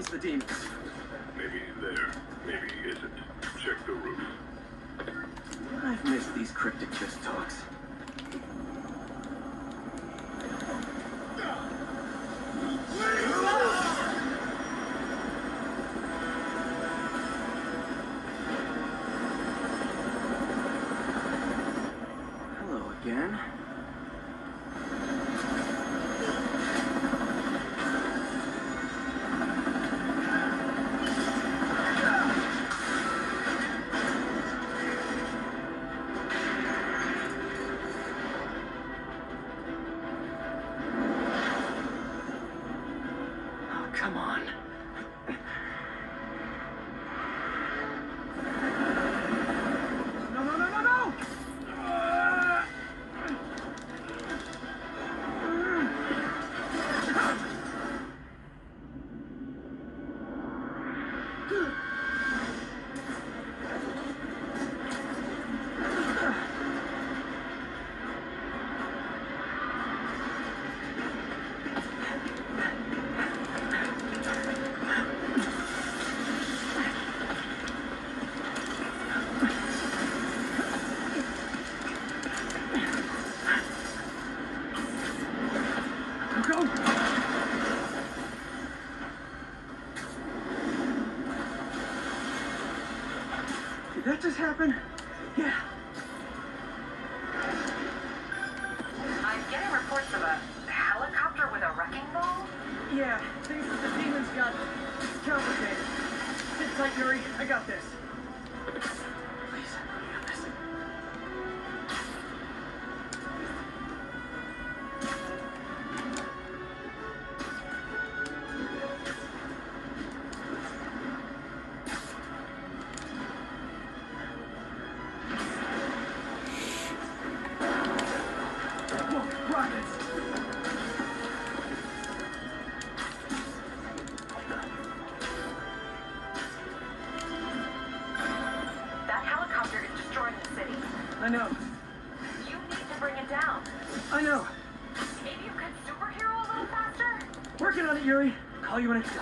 Runs the demons? Happen? You could superhero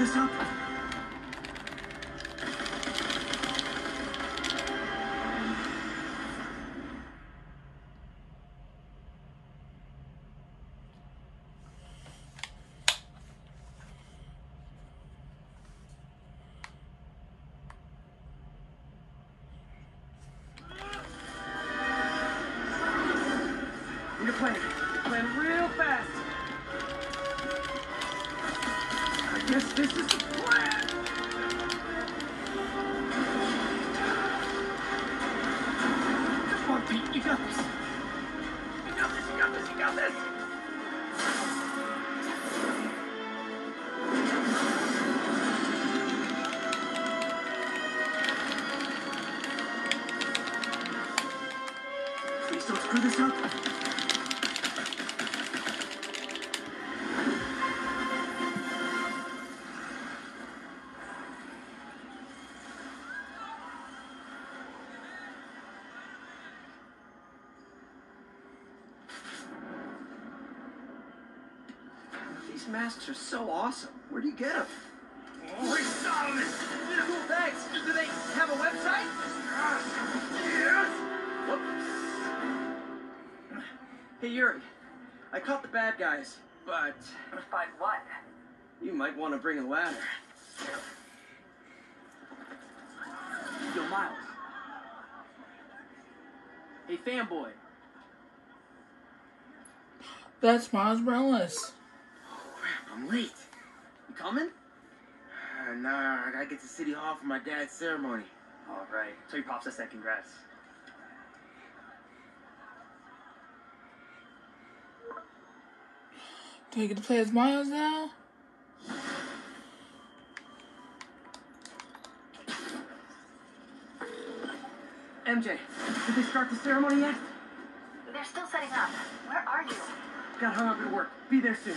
this up. These masks are so awesome. Where do you get them? Oh, Cool, thanks. Do they have a website? Yes. Whoops. Hey, Yuri. I caught the bad guys, but... But what? You might want to bring a ladder. Yo, Miles. Hey, fanboy. That's Miles Morales. Crap, I'm late. You coming? Uh, nah, I gotta get to City Hall for my dad's ceremony. All right. So your pops I said congrats. Do I get to play as Miles now? MJ, did they start the ceremony yet? They're still setting up. Where are you? Got hung up at work. Be there soon.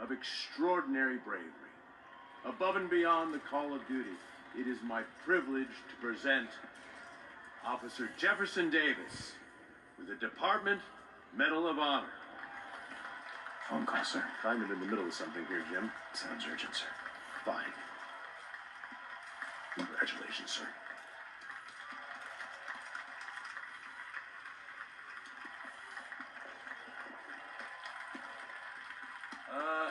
of extraordinary bravery, above and beyond the call of duty, it is my privilege to present Officer Jefferson Davis with the Department Medal of Honor. Phone call, sir. Kind of in the middle of something here, Jim. Sounds urgent, sir. Fine. Congratulations, sir. Uh,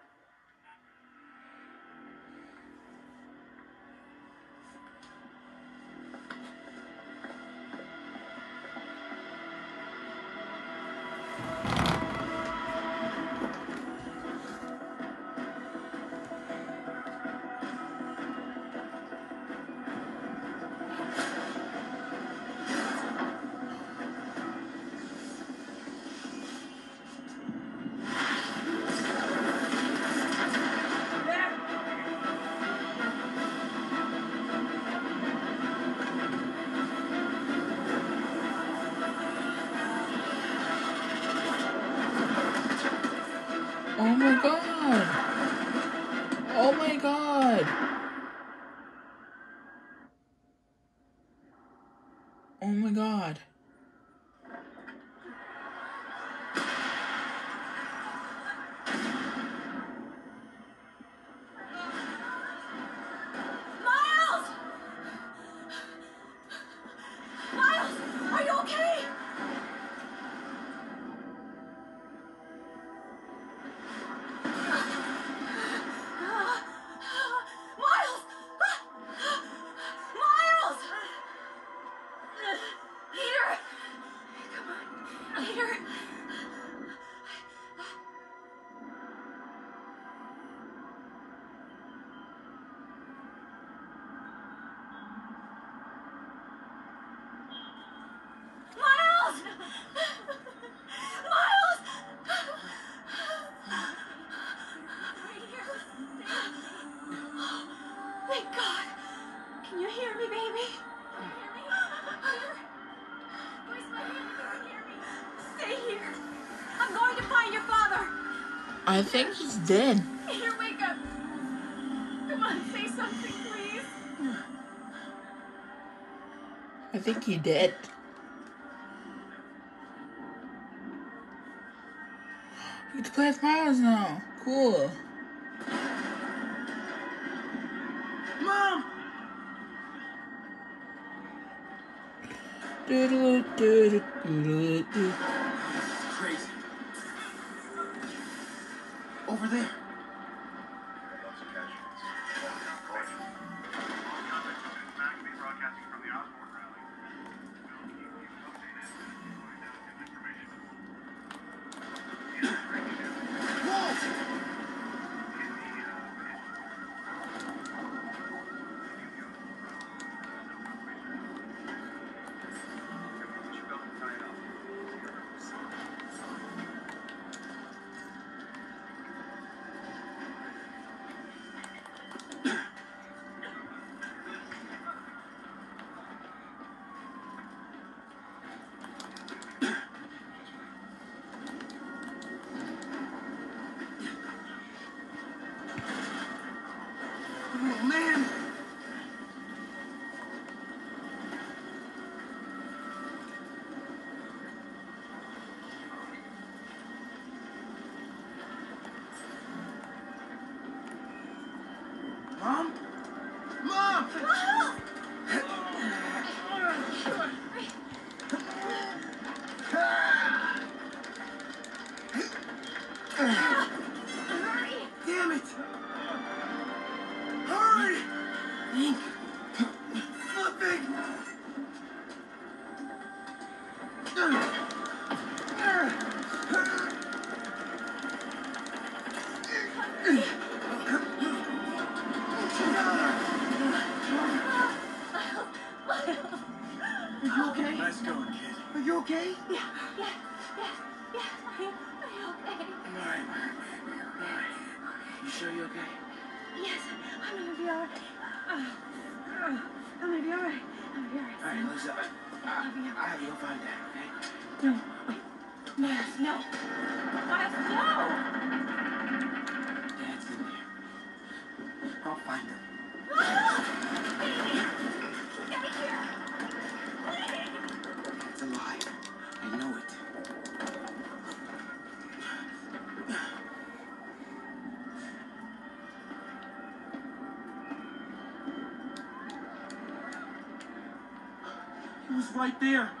I think he's dead. Here, wake up. Come on, say something, please. I think he dead. You can play with powers now. Cool. Mom! Doodle doodle doodle doodle. over there. right there.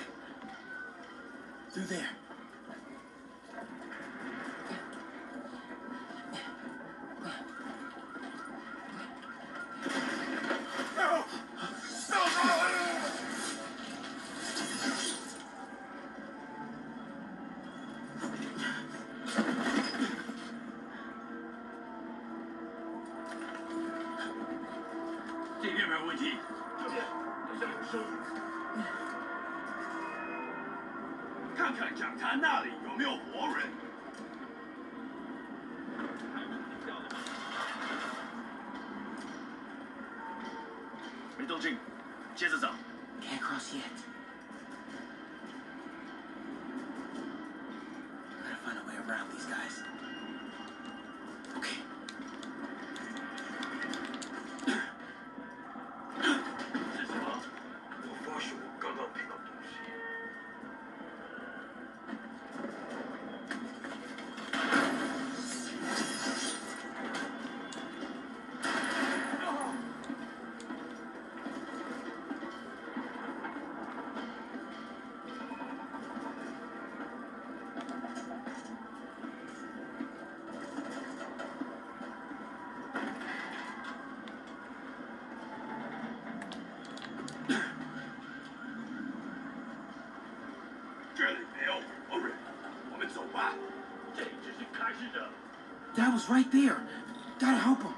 Through there. Dad was right there. Gotta help him.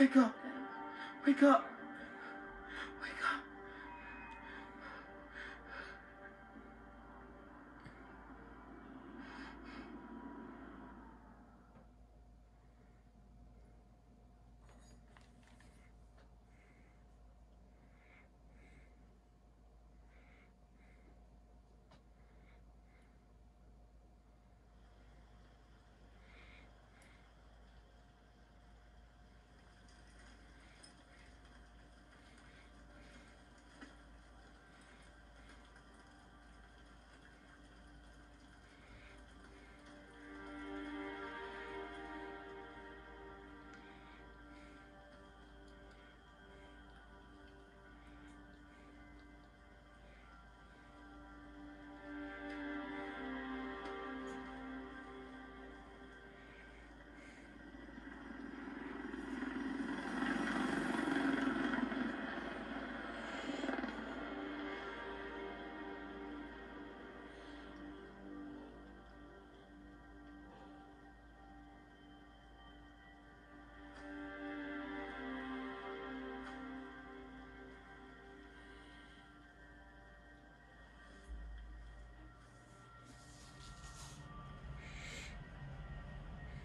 Wake up. Wake up.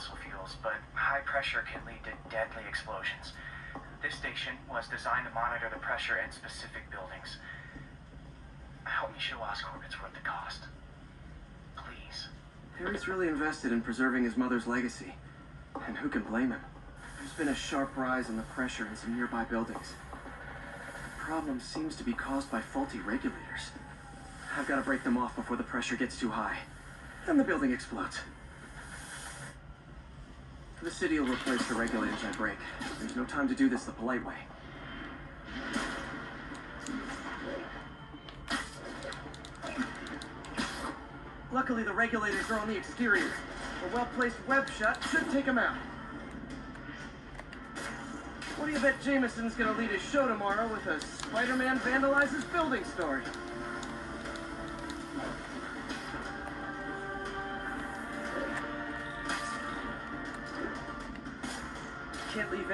fossil fuels, but high pressure can lead to deadly explosions. This station was designed to monitor the pressure in specific buildings. Help me show Oscorp it's worth the cost. Please. Harry's really invested in preserving his mother's legacy. And who can blame him? There's been a sharp rise in the pressure in some nearby buildings. The problem seems to be caused by faulty regulators. I've got to break them off before the pressure gets too high. And the building explodes. The city will replace the regulators I break. There's no time to do this the polite way. Luckily, the regulators are on the exterior. A well-placed web shot should take them out. What do you bet Jameson's gonna lead his show tomorrow with a Spider-Man vandalizes building story?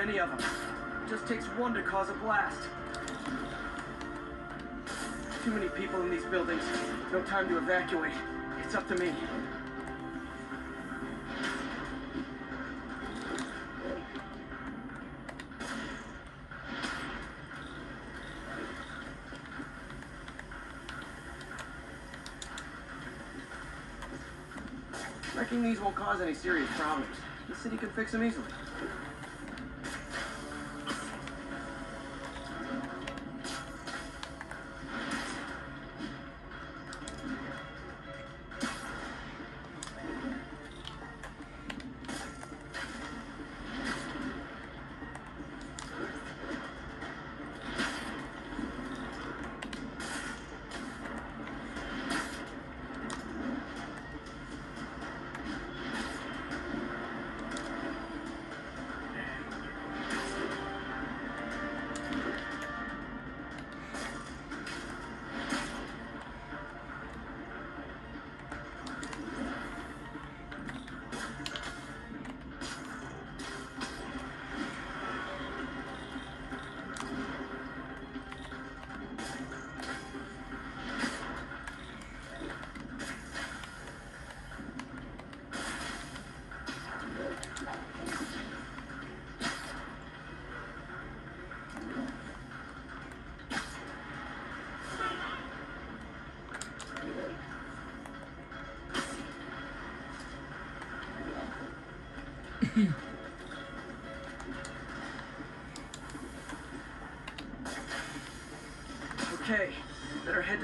Can't leave any of them. Just takes one to cause a blast. Too many people in these buildings. No time to evacuate. It's up to me. Wrecking these won't cause any serious problems. The city can fix them easily.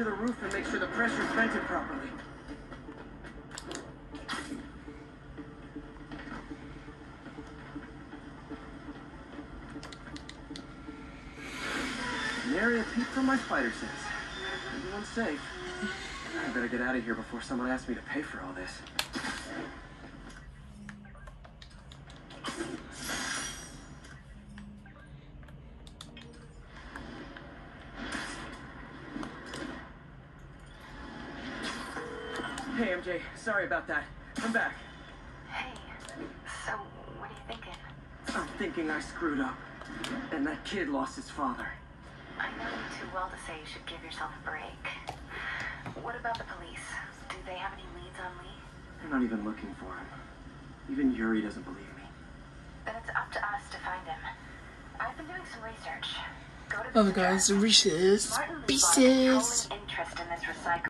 To the roof and make sure the pressure's vented properly. Nary a peep from my spider sense. Everyone's safe. I better get out of here before someone asks me to pay for all this. Hey, MJ. Sorry about that. I'm back. Hey, so what are you thinking? I'm thinking I screwed up. And that kid lost his father. I know you too well to say you should give yourself a break. What about the police? Do they have any leads on Li? They're not even looking for him. Even Yuri doesn't believe me. Then it's up to us to find him. I've been doing some research. Go to Oh, guys, Reese's Martin Li bought Pieces.